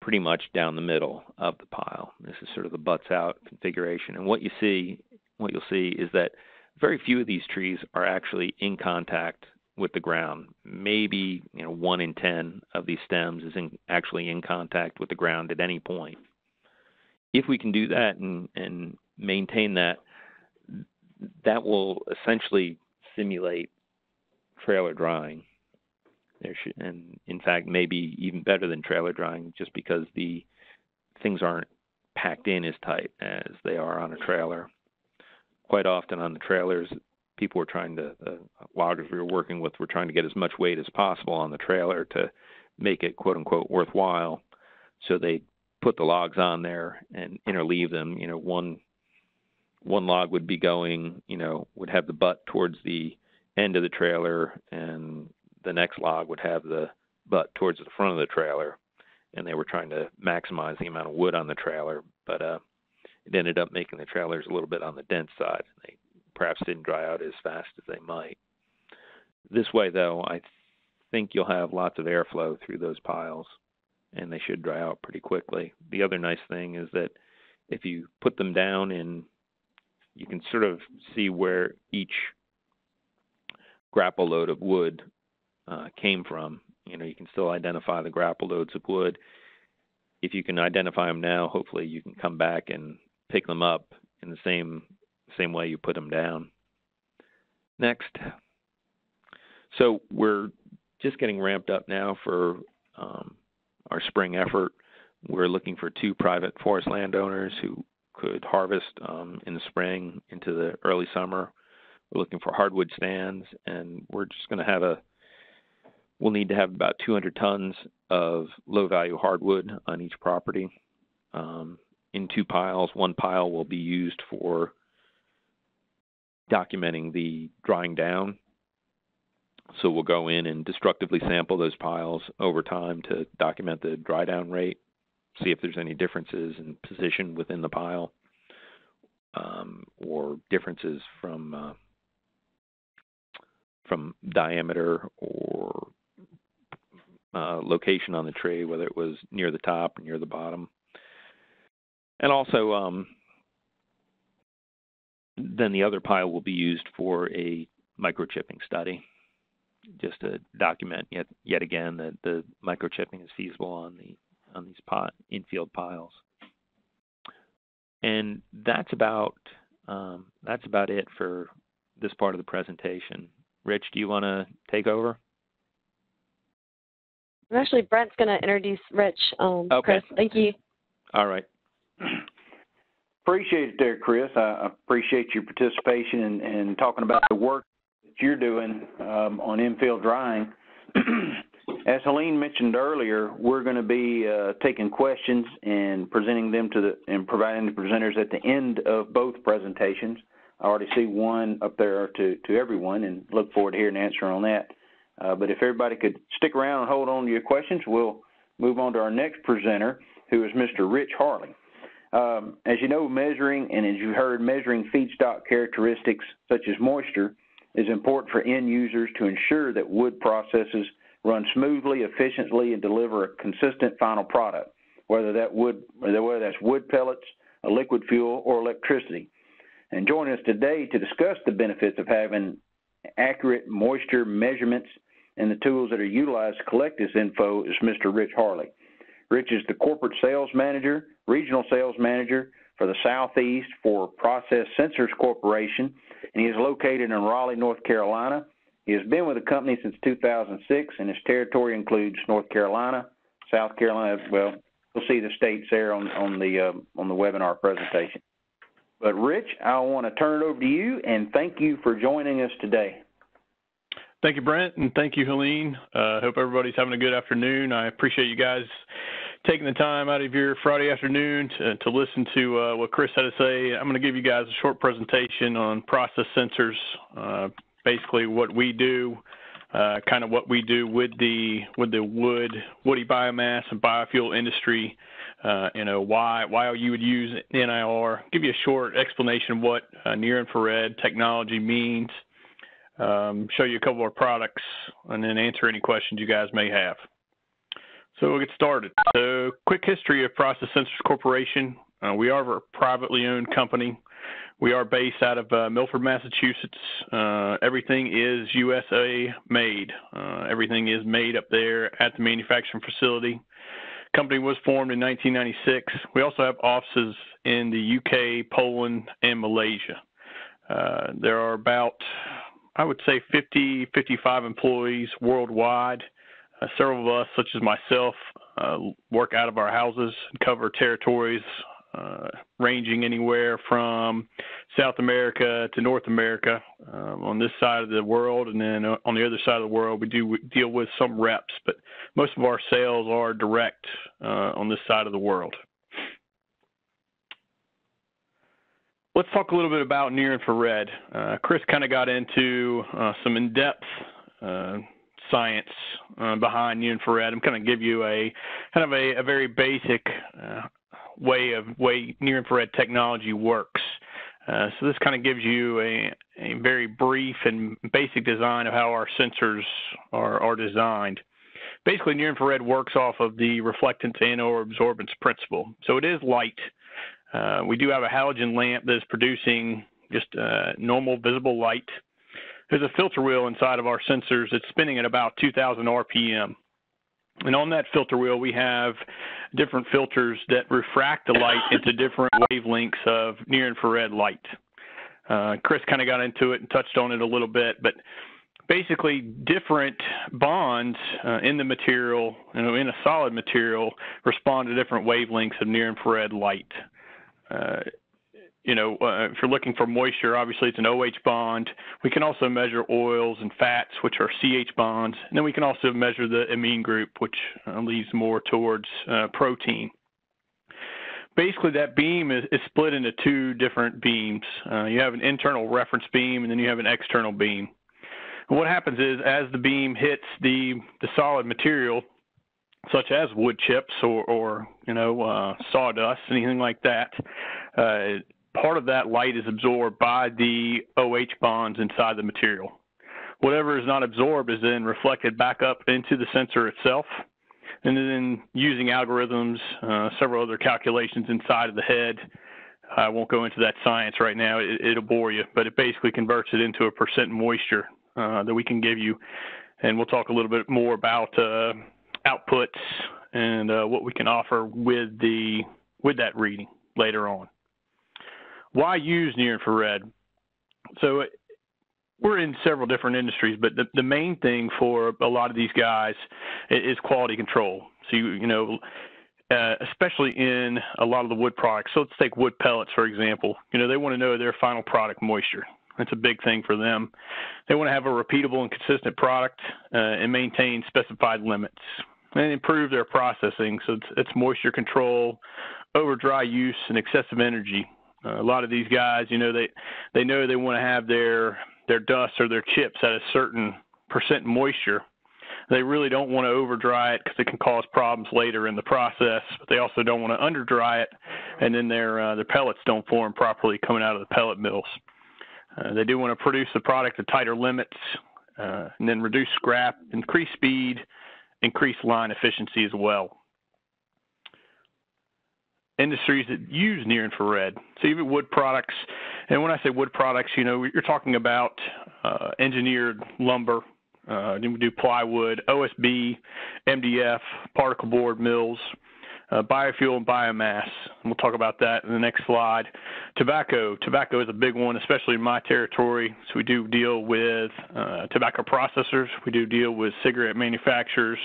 pretty much down the middle of the pile. This is sort of the butts out configuration. And what you see, what you'll see is that very few of these trees are actually in contact with the ground. Maybe you know one in ten of these stems is in, actually in contact with the ground at any point. If we can do that and, and maintain that, that will essentially simulate trailer drying. Should, and in fact, maybe even better than trailer drying, just because the things aren't packed in as tight as they are on a trailer. Quite often on the trailers, people were trying to the loggers we were working with were trying to get as much weight as possible on the trailer to make it quote unquote worthwhile. So they put the logs on there and interleave them. You know, one one log would be going, you know, would have the butt towards the end of the trailer, and the next log would have the butt towards the front of the trailer. And they were trying to maximize the amount of wood on the trailer, but uh, it ended up making the trailers a little bit on the dense side. They perhaps didn't dry out as fast as they might. This way, though, I think you'll have lots of airflow through those piles, and they should dry out pretty quickly. The other nice thing is that if you put them down in, you can sort of see where each grapple load of wood uh, came from. You know, you can still identify the grapple loads of wood. If you can identify them now, hopefully you can come back and pick them up in the same same way you put them down. Next. So we're just getting ramped up now for um, our spring effort. We're looking for two private forest landowners who could harvest um, in the spring into the early summer. We're looking for hardwood stands, and we're just going to have a. We'll need to have about 200 tons of low-value hardwood on each property um, in two piles. One pile will be used for documenting the drying down. So we'll go in and destructively sample those piles over time to document the dry down rate, see if there's any differences in position within the pile um, or differences from uh, from diameter or uh, location on the tree, whether it was near the top or near the bottom. And also, um, then the other pile will be used for a microchipping study, just to document yet yet again that the microchipping is feasible on the on these pot infield piles. And that's about um, that's about it for this part of the presentation. Rich, do you want to take over? Actually, Brent's going to introduce Rich. Um, okay. Chris, thank you. All right. Appreciate it there, Chris. I appreciate your participation and in, in talking about the work that you're doing um, on infield drying. As Helene mentioned earlier, we're going to be uh, taking questions and presenting them to the and providing the presenters at the end of both presentations. I already see one up there to, to everyone and look forward to hearing an answer on that. Uh, but if everybody could stick around and hold on to your questions, we'll move on to our next presenter, who is Mr. Rich Harley. Um, as you know, measuring and as you heard, measuring feedstock characteristics such as moisture is important for end users to ensure that wood processes run smoothly, efficiently, and deliver a consistent final product, whether that wood, whether that's wood pellets, a liquid fuel, or electricity. And joining us today to discuss the benefits of having accurate moisture measurements and the tools that are utilized to collect this info is Mr. Rich Harley. Rich is the corporate sales manager, regional sales manager for the Southeast for Process Sensors Corporation, and he is located in Raleigh, North Carolina. He has been with the company since 2006, and his territory includes North Carolina, South Carolina. Well, we'll see the states there on on the uh, on the webinar presentation. But Rich, I want to turn it over to you, and thank you for joining us today. Thank you, Brent, and thank you, Helene. I uh, hope everybody's having a good afternoon. I appreciate you guys taking the time out of your Friday afternoon to, to listen to uh, what Chris had to say. I'm going to give you guys a short presentation on process sensors, uh, basically what we do, uh, kind of what we do with the with the wood, woody biomass, and biofuel industry. Uh, you know why why you would use NIR. Give you a short explanation of what uh, near infrared technology means um, show you a couple of products, and then answer any questions you guys may have. So we'll get started. So, quick history of Process Sensors Corporation. Uh, we are a privately owned company. We are based out of uh, Milford, Massachusetts. Uh, everything is USA made. Uh, everything is made up there at the manufacturing facility. Company was formed in 1996. We also have offices in the UK, Poland, and Malaysia. Uh, there are about I would say 50, 55 employees worldwide. Uh, several of us, such as myself, uh, work out of our houses and cover territories uh, ranging anywhere from South America to North America um, on this side of the world, and then uh, on the other side of the world, we do deal with some reps, but most of our sales are direct uh, on this side of the world. Let's talk a little bit about near infrared. Uh, Chris kind of got into uh, some in depth uh, science uh, behind near infrared. I'm going to give you a kind of a, a very basic uh, way of way near infrared technology works. Uh, so this kind of gives you a, a very brief and basic design of how our sensors are, are designed. Basically, near infrared works off of the reflectance and or absorbance principle. So it is light uh, we do have a halogen lamp that is producing just uh, normal visible light. There's a filter wheel inside of our sensors that's spinning at about 2,000 RPM. And on that filter wheel, we have different filters that refract the light into different wavelengths of near infrared light. Uh, Chris kind of got into it and touched on it a little bit, but basically different bonds uh, in the material, you know, in a solid material, respond to different wavelengths of near infrared light. Uh, you know, uh, if you're looking for moisture, obviously it's an OH bond. We can also measure oils and fats, which are CH bonds, and then we can also measure the amine group, which uh, leads more towards uh, protein. Basically, that beam is, is, split into two different beams. Uh, you have an internal reference beam, and then you have an external beam. And what happens is, as the beam hits the the solid material, such as wood chips or, or you know uh, sawdust, anything like that, uh, part of that light is absorbed by the OH bonds inside the material. Whatever is not absorbed is then reflected back up into the sensor itself. And then using algorithms, uh, several other calculations inside of the head. I won't go into that science right now, it, will bore you, but it basically converts it into a percent moisture uh, that we can give you. And we'll talk a little bit more about uh, outputs and uh, what we can offer with the with that reading later on why use near infrared? So we're in several different industries, but the, the main thing for a lot of these guys is quality control. So you, you know, uh, especially in a lot of the wood products. So let's take wood pellets for example. You know, they want to know their final product moisture. That's a big thing for them. They want to have a repeatable and consistent product uh, and maintain specified limits and improve their processing. So it's, it's moisture control, over dry use, and excessive energy. Uh, a lot of these guys, you know, they they know they want to have their their dust or their chips at a certain percent moisture. They really don't want to over dry it because it can cause problems later in the process. But they also don't want to under dry it, and then their uh, their pellets don't form properly coming out of the pellet mills. Uh, they do want to produce the product at tighter limits, uh, and then reduce scrap, increase speed, increase line efficiency as well industries that use near infrared. So even wood products, and when I say wood products, you know, you're talking about uh, engineered lumber. Uh, we do plywood, OSB, MDF, particle board mills, uh, biofuel and biomass. We'll talk about that in the next slide. Tobacco. Tobacco is a big one, especially in my territory. So we do deal with uh, tobacco processors. We do deal with cigarette manufacturers,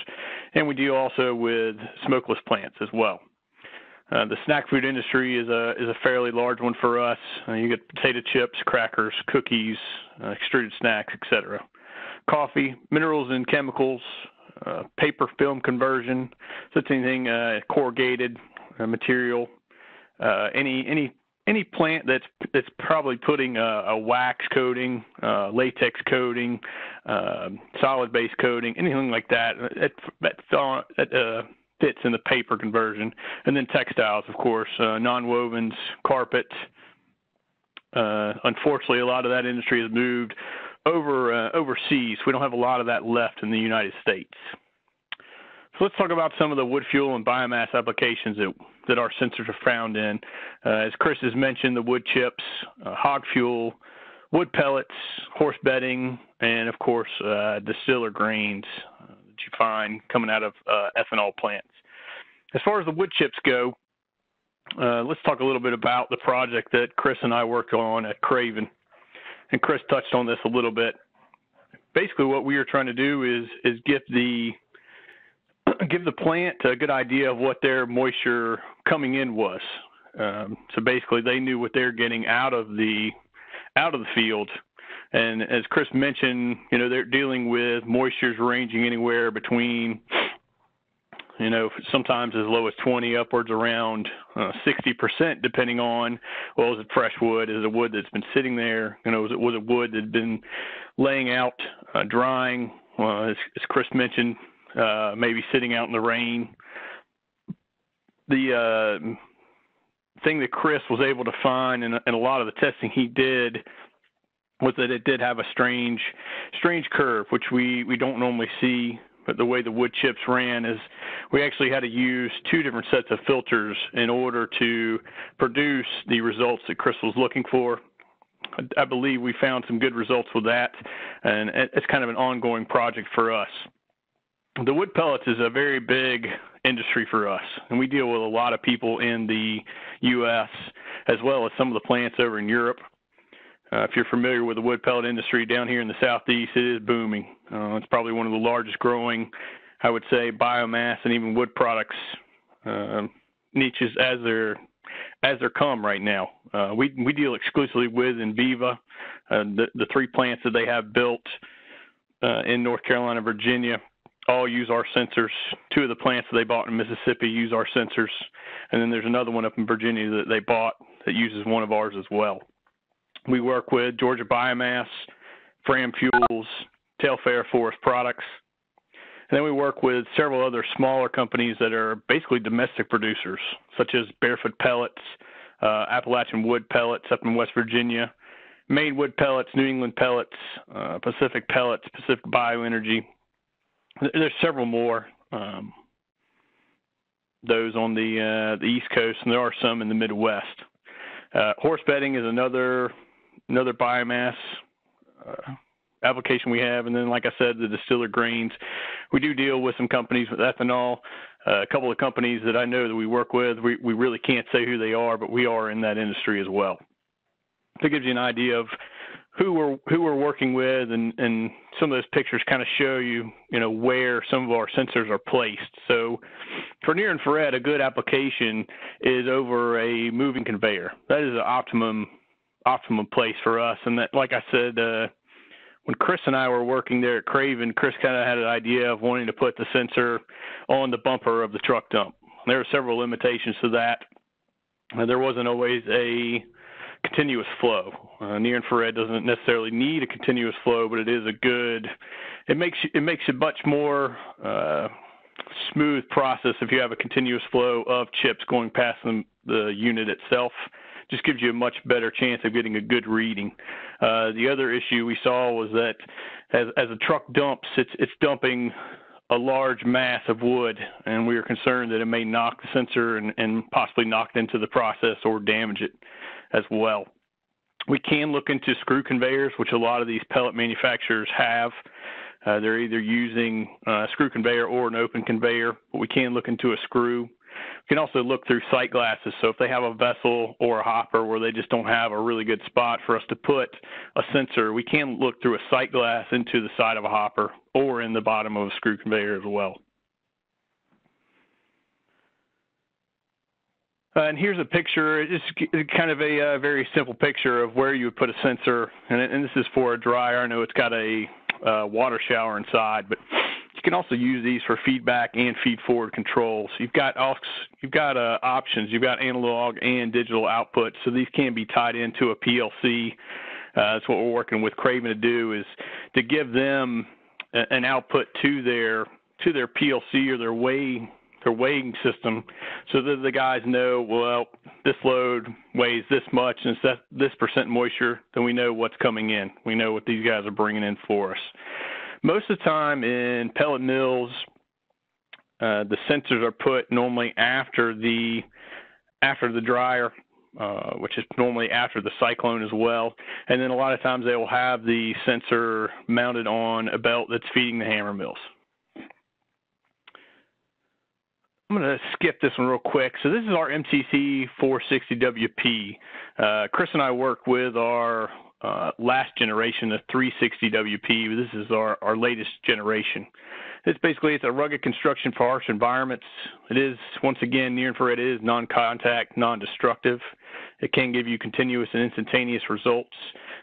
and we deal also with smokeless plants as well. Uh, the snack food industry is a is a fairly large one for us. Uh, you get potato chips, crackers, cookies, uh, extruded snacks, etc. Coffee, minerals and chemicals, uh, paper film conversion, so it's anything uh, corrugated material, any any any plant that's that's probably putting a, a wax coating, uh, latex coating, uh, solid base coating, anything like that. That that, that uh, fits in the paper conversion. And then textiles, of course, uh, non-wovens, carpet. Uh, unfortunately, a lot of that industry has moved over uh, overseas. We don't have a lot of that left in the United States. So let's talk about some of the wood fuel and biomass applications that that our sensors are found in. Uh, as Chris has mentioned, the wood chips, uh, hog fuel, wood pellets, horse bedding, and of course uh, distiller grains that you find coming out of uh, ethanol plants. As far as the wood chips go, uh, let's talk a little bit about the project that Chris and I worked on at Craven. And Chris touched on this a little bit. Basically, what we are trying to do is is give the give the plant a good idea of what their moisture coming in was. Um, so basically, they knew what they're getting out of the out of the field and as Chris mentioned, you know, they're dealing with moistures ranging anywhere between, you know, sometimes as low as 20, upwards around uh, 60%, depending on, well, is it fresh wood? Is it wood that's been sitting there? You know, was it, was it wood that had been laying out, uh, drying? Well, as, as Chris mentioned, uh, maybe sitting out in the rain. The uh, thing that Chris was able to find, and, and a lot of the testing he did, was that it did have a strange strange curve, which we, we don't normally see. But the way the wood chips ran is we actually had to use two different sets of filters in order to produce the results that Chris was looking for. I believe we found some good results with that, and it's kind of an ongoing project for us. The wood pellets is a very big industry for us, and we deal with a lot of people in the U.S. as well as some of the plants over in Europe. Uh, if you're familiar with the wood pellet industry down here in the southeast, it is booming. Uh, it's probably one of the largest growing, I would say, biomass and even wood products uh, niches as they're as they're come right now. Uh, we we deal exclusively with Enviva, uh, the the three plants that they have built uh, in North Carolina, Virginia, all use our sensors. Two of the plants that they bought in Mississippi use our sensors, and then there's another one up in Virginia that they bought that uses one of ours as well. We work with Georgia Biomass, Fram Fuels, Telfair Forest Products. And then we work with several other smaller companies that are basically domestic producers, such as Barefoot Pellets, uh, Appalachian Wood Pellets up in West Virginia, Maine Wood Pellets, New England Pellets, uh, Pacific Pellets, Pacific Bioenergy. There's several more. Um, those on the uh, the East Coast, and there are some in the Midwest. Uh, horse bedding is another another biomass uh, application we have, and then like I said, the distiller grains. We do deal with some companies with ethanol. Uh, a couple of companies that I know that we work with, we we really can't say who they are, but we are in that industry as well. That gives you an idea of who we're who we're working with, and and some of those pictures kind of show you you know where some of our sensors are placed. So for near infrared, a good application is over a moving conveyor. That is an optimum optimum place for us. And that, like I said, uh, when Chris and I were working there at Craven, Chris kind of had an idea of wanting to put the sensor on the bumper of the truck dump. There were several limitations to that. Uh, there wasn't always a continuous flow. Uh, near infrared doesn't necessarily need a continuous flow, but it is a good. It makes it makes it much more uh, smooth process if you have a continuous flow of chips going past the, the unit itself. Just gives you a much better chance of getting a good reading. Uh, the other issue we saw was that as as a truck dumps, it's it's dumping a large mass of wood, and we are concerned that it may knock the sensor and, and possibly knock it into the process or damage it as well. We can look into screw conveyors, which a lot of these pellet manufacturers have. Uh, they're either using a screw conveyor or an open conveyor, but we can look into a screw. We can also look through sight glasses. So if they have a vessel or a hopper where they just don't have a really good spot for us to put a sensor, we can look through a sight glass into the side of a hopper or in the bottom of a screw conveyor as well. Uh, and here's a picture, it's kind of a uh, very simple picture of where you would put a sensor. And, and this is for a dryer. I know it's got a uh, water shower inside, but can also use these for feedback and feed forward controls. You've got you've got uh, options. You've got analog and digital outputs, so these can be tied into a PLC. Uh, that's what we're working with Craven to do is to give them an output to their to their PLC or their weigh their weighing system so that the guys know, well, this load weighs this much and it's this percent moisture, then we know what's coming in. We know what these guys are bringing in for us. Most of the time in pellet mills, uh, the sensors are put normally after the after the dryer, uh, which is normally after the cyclone as well. And then a lot of times they will have the sensor mounted on a belt that's feeding the hammer mills. I'm going to skip this one real quick. So this is our MCT 460WP. Uh, Chris and I work with our uh, last generation, the 360WP. This is our, our latest generation. It's basically it's a rugged construction for harsh environments. It is once again near infrared. It is non-contact, non-destructive. It can give you continuous and instantaneous results.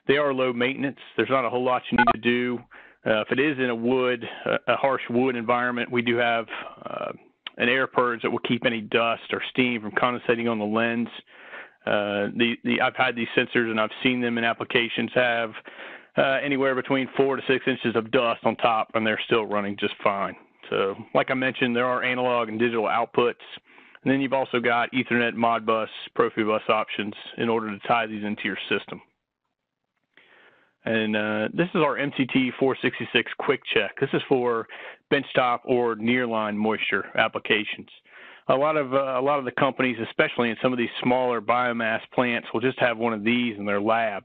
They are low maintenance. There's not a whole lot you need to do. Uh, if it is in a wood, a harsh wood environment, we do have uh, an air purge that will keep any dust or steam from condensating on the lens. Uh, the, the I've had these sensors and I've seen them in applications have uh, anywhere between four to six inches of dust on top, and they're still running just fine. So, like I mentioned, there are analog and digital outputs, and then you've also got Ethernet, Modbus, Profibus options in order to tie these into your system. And uh, this is our MCT 466 Quick Check. This is for benchtop or nearline moisture applications. A lot of uh, a lot of the companies, especially in some of these smaller biomass plants, will just have one of these in their lab,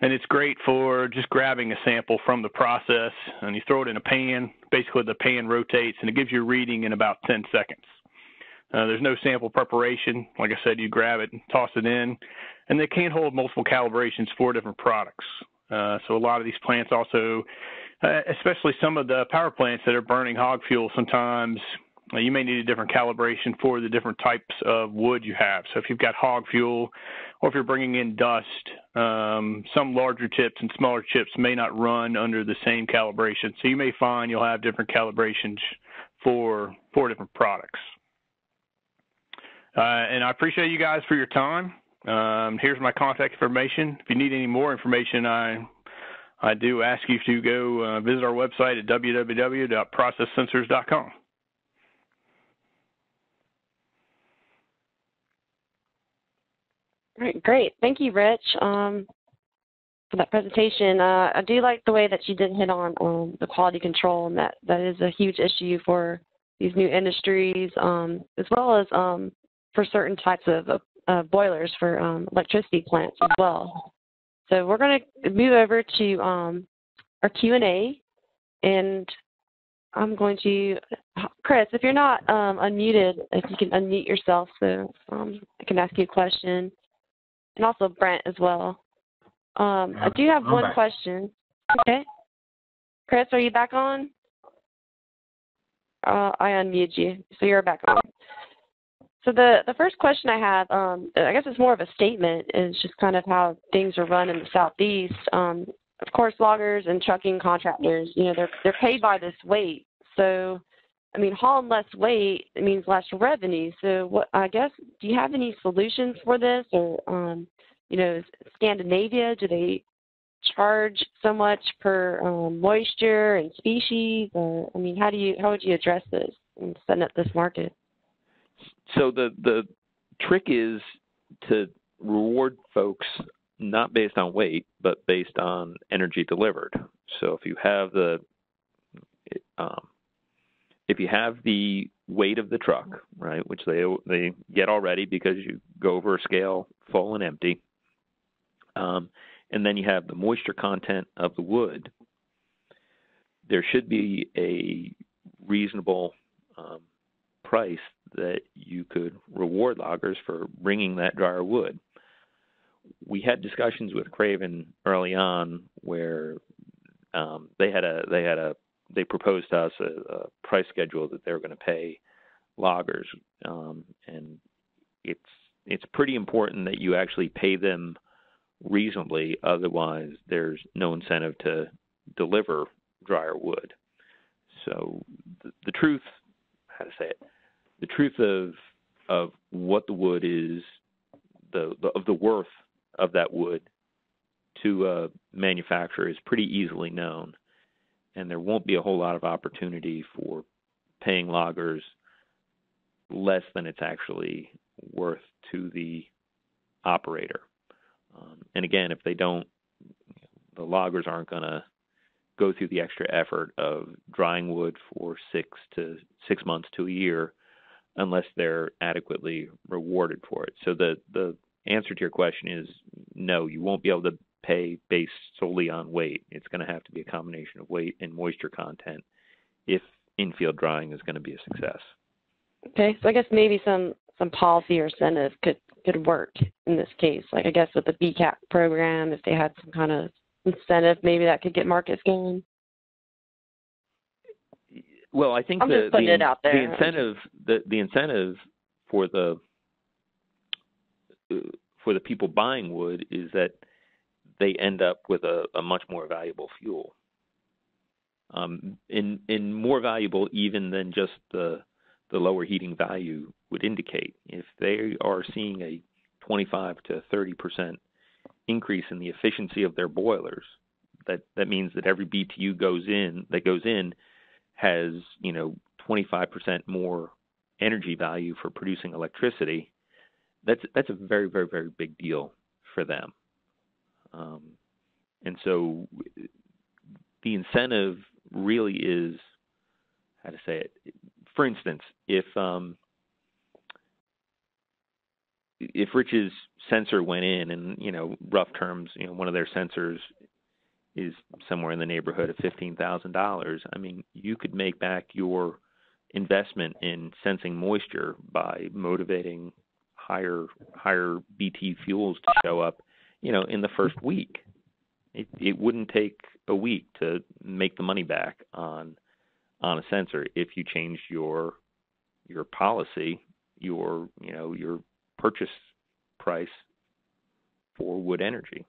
and it's great for just grabbing a sample from the process and you throw it in a pan. Basically, the pan rotates and it gives you a reading in about 10 seconds. Uh, there's no sample preparation. Like I said, you grab it and toss it in, and they can hold multiple calibrations for different products. Uh, so a lot of these plants also, uh, especially some of the power plants that are burning hog fuel, sometimes you may need a different calibration for the different types of wood you have. So if you've got hog fuel, or if you're bringing in dust, um, some larger chips and smaller chips may not run under the same calibration. So you may find you'll have different calibrations for for different products. Uh, and I appreciate you guys for your time. Um, here's my contact information. If you need any more information, I I do ask you to go uh, visit our website at www.processsensors.com. Great. Thank you, Rich, um, for that presentation. Uh, I do like the way that you did hit on um, the quality control, and that, that is a huge issue for these new industries, um, as well as um, for certain types of uh, boilers for um, electricity plants as well. So we're going to move over to um, our Q&A, and I'm going to, Chris, if you're not um, unmuted, if you can unmute yourself so um, I can ask you a question, and also Brent as well. Um, I do have I'm one back. question. Okay. Chris, are you back on? Uh, I unmuted you, so you're back on. So the the first question I have, um, I guess it's more of a statement, is just kind of how things are run in the southeast. Um, of course, loggers and trucking contractors, you know, they're they're paid by this weight. So, I mean, hauling less weight means less revenue. So, what I guess, do you have any solutions for this, or um, you know, Scandinavia, do they charge so much per um, moisture and species? Or I mean, how do you how would you address this and setting up this market? So the the trick is to reward folks not based on weight, but based on energy delivered. So if you have the um, if you have the weight of the truck, right, which they they get already because you go over a scale full and empty, um, and then you have the moisture content of the wood, there should be a reasonable um, price that you could reward loggers for bringing that drier wood. We had discussions with Craven early on where um, they had a they had a they proposed to us a, a price schedule that they were going to pay loggers, um, and it's it's pretty important that you actually pay them reasonably. Otherwise, there's no incentive to deliver drier wood. So the, the truth, how to say it, the truth of of what the wood is, the, the of the worth of that wood to a manufacturer is pretty easily known, and there won't be a whole lot of opportunity for paying loggers less than it's actually worth to the operator. Um, and again, if they don't, the loggers aren't going to go through the extra effort of drying wood for six to six months to a year unless they're adequately rewarded for it. So the the answer to your question is no, you won't be able to pay based solely on weight. It's going to have to be a combination of weight and moisture content if infield drying is going to be a success. Okay, so I guess maybe some some policy or incentive could could work in this case. Like I guess with the BCAP program, if they had some kind of incentive, maybe that could get markets going. Well, I think I'm the just putting the, it out there. the incentive the the incentive for the uh, for the people buying wood is that they end up with a, a much more valuable fuel. Um, and, more valuable even than just the the lower heating value would indicate. If they are seeing a 25 to 30 percent increase in the efficiency of their boilers, that that means that every BTU goes in that goes in has you know 25 percent more energy value for producing electricity. That's that's a very very very big deal for them. Um, and so the incentive really is how to say it. For instance, if um, if Rich's sensor went in, and you know, rough terms, you know, one of their sensors is somewhere in the neighborhood of fifteen thousand dollars. I mean, you could make back your investment in sensing moisture by motivating higher higher BT fuels to show up, you know, in the first week. It it wouldn't take a week to make the money back on on a sensor if you change your your policy, your you know your purchase price for wood energy.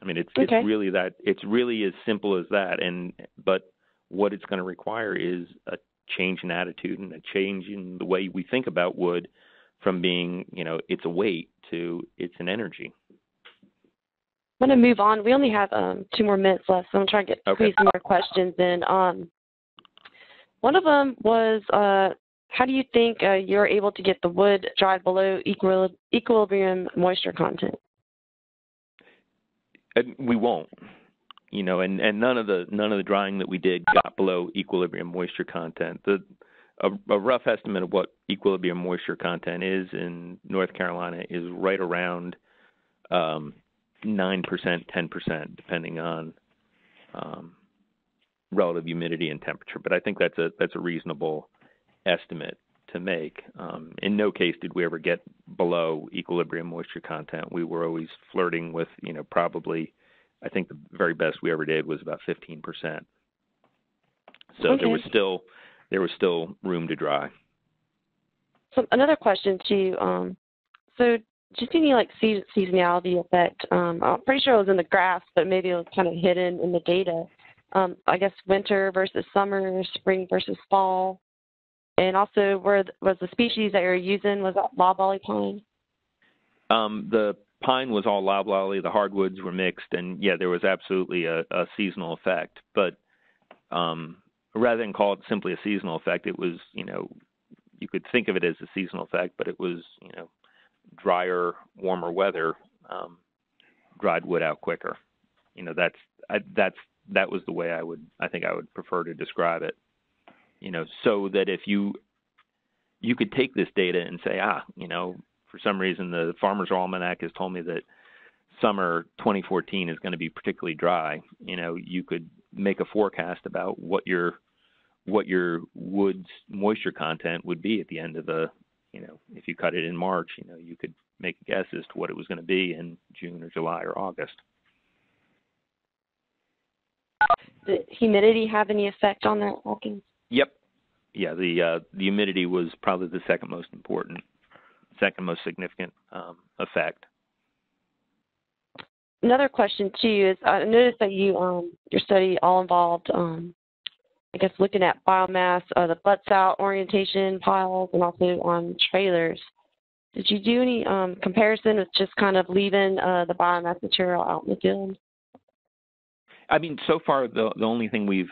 I mean, it's okay. it's really that it's really as simple as that. And but what it's going to require is a change in attitude and a change in the way we think about wood from being you know it's a weight to it's an energy. I'm going to move on. We only have um, two more minutes left, so I'm trying to get Okay. squeeze some more questions in. Um, one of them was, uh, how do you think uh, you're able to get the wood dried below equil- equilibrium moisture content? And we won't you know and and none of the none of the drying that we did got below equilibrium moisture content the a, a rough estimate of what equilibrium moisture content is in North Carolina is right around um, 9%, 10%, depending on um, relative humidity and temperature. But I think that's a that's a reasonable estimate to make. Um, in no case did we ever get below equilibrium moisture content. We were always flirting with, you know, probably. I think the very best we ever did was about 15%. So Okay. there was still there was still room to dry. So another question too. Um, so just any like seasonality effect? Um, I'm pretty sure it was in the graphs, but maybe it was kind of hidden in the data. Um, I guess winter versus summer, spring versus fall, and also were was the species that you were using was that loblolly pine? Um, the pine was all loblolly, the hardwoods were mixed, and yeah, there was absolutely a, a seasonal effect. But um, rather than call it simply a seasonal effect, it was you know you could think of it as a seasonal effect, but it was you know drier, warmer weather um, dried wood out quicker. You know that's I, that's that was the way I would I think I would prefer to describe it. You know, so that if you you could take this data and say, ah, you know, for some reason the Farmer's Almanac has told me that summer 2014 is going to be particularly dry. You know, you could make a forecast about what your what your wood's moisture content would be at the end of the, you know, if you cut it in March, you know, you could make a guess as to what it was going to be in June or July or August. Did humidity have any effect on that, Hopkins? Yep. Yeah, the uh, the humidity was probably the second most important, second most significant um, effect. Another question too is I noticed that you um your study all involved um I guess looking at biomass, uh, the butts out orientation piles, and also on trailers. Did you do any um, comparison with just kind of leaving uh, the biomass material out in the field? I mean, so far the the only thing we've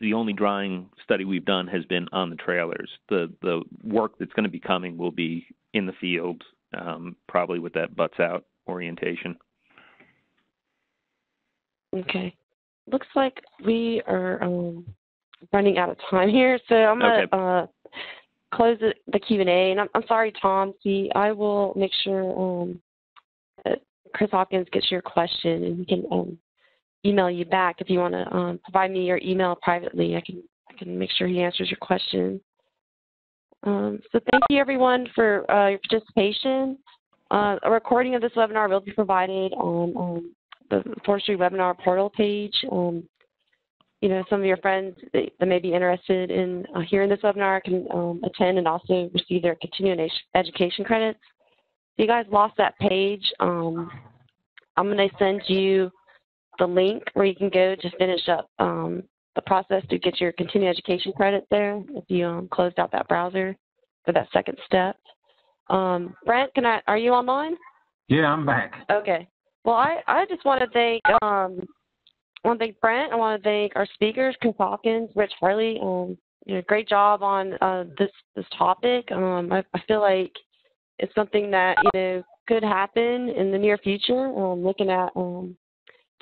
the only drying study we've done has been on the trailers. The the work that's going to be coming will be in the field, um, probably with that butts out orientation. Okay. Looks like we are um, running out of time here, so I'm gonna Okay. uh, close the, the Q and A. And I'm, I'm sorry, Tom. See, I will make sure um, that Chris Hopkins gets your question, and he can um, email you back if you want to um, provide me your email privately. I can I can make sure he answers your question. Um, so thank you everyone for uh, your participation. Uh, a recording of this webinar will be provided on um, the forestry webinar portal page. Um, you know, some of your friends that, that may be interested in uh, hearing this webinar can um, attend and also receive their continuing education credits. If you guys lost that page, um, I'm going to send you the link where you can go to finish up um, the process to get your continuing education credit there if you um, closed out that browser for that second step. Um, Brent, can I? Are you online? Yeah, I'm back. Okay. Well, I, I just want to thank um, I want to thank Brent. I want to thank our speakers, Chris Hopkins, Rich Harley. Um, you know, great job on uh, this this topic. Um, I, I feel like it's something that you know could happen in the near future. Um, looking at um,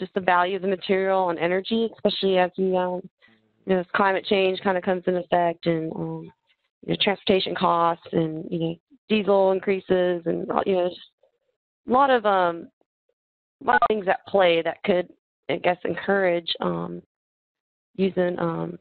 just the value of the material and energy, especially as um, you know as climate change kind of comes into effect and um, you know transportation costs and you know diesel increases and you know just a lot of um a lot of things at play that could I guess encourage um using um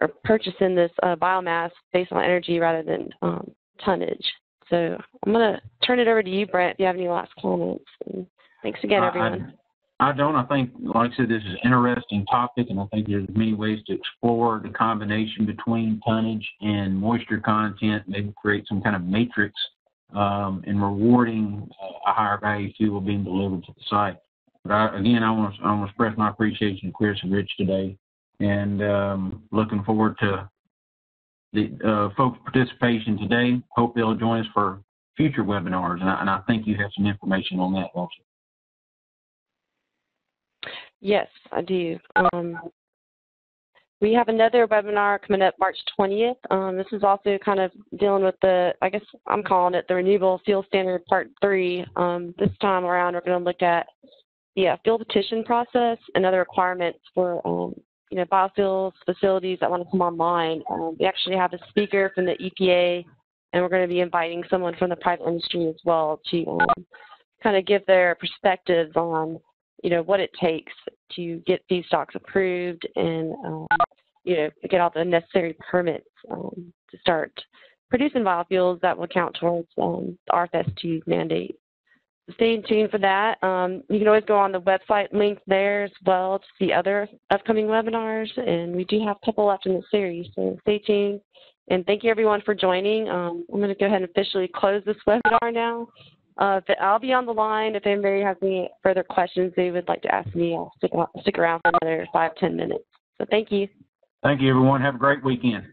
are purchasing this uh, biomass based on energy rather than um, tonnage. So I'm going to turn it over to you, Brent, if you have any last comments. And thanks again, everyone. I, I don't. I think, like I said, this is an interesting topic, and I think there's many ways to explore the combination between tonnage and moisture content, maybe create some kind of matrix um, in rewarding uh, a higher value fuel being delivered to the site. But I, again, I want to I express my appreciation to Chris and Rich today, and um, looking forward to the uh, folks' participation today. Hope they'll join us for future webinars, and I, and I think you have some information on that, you? Yes, I do. Um, we have another webinar coming up March 20th. Um, this is also kind of dealing with the, I guess I'm calling it the Renewable Fuel Standard Part 3. Um, this time around, we're going to look at the uh, fuel petition process and other requirements for um, you know, biofuels facilities that want to come online. Um, we actually have a speaker from the EPA, and we're going to be inviting someone from the private industry as well to um, kind of give their perspectives on, you know, what it takes to get these feedstocks approved and, um, you know, get all the necessary permits um, to start producing biofuels that will count towards um, the RFS2 mandate stay tuned for that. Um, you can always go on the website link there as well to see other upcoming webinars, and we do have a couple left in the series, so stay tuned. And thank you everyone for joining. Um, I'm going to go ahead and officially close this webinar now. Uh, I'll be on the line if anybody has any further questions they would like to ask me. I'll stick, stick around for another five, ten minutes. So thank you. Thank you, everyone. Have a great weekend.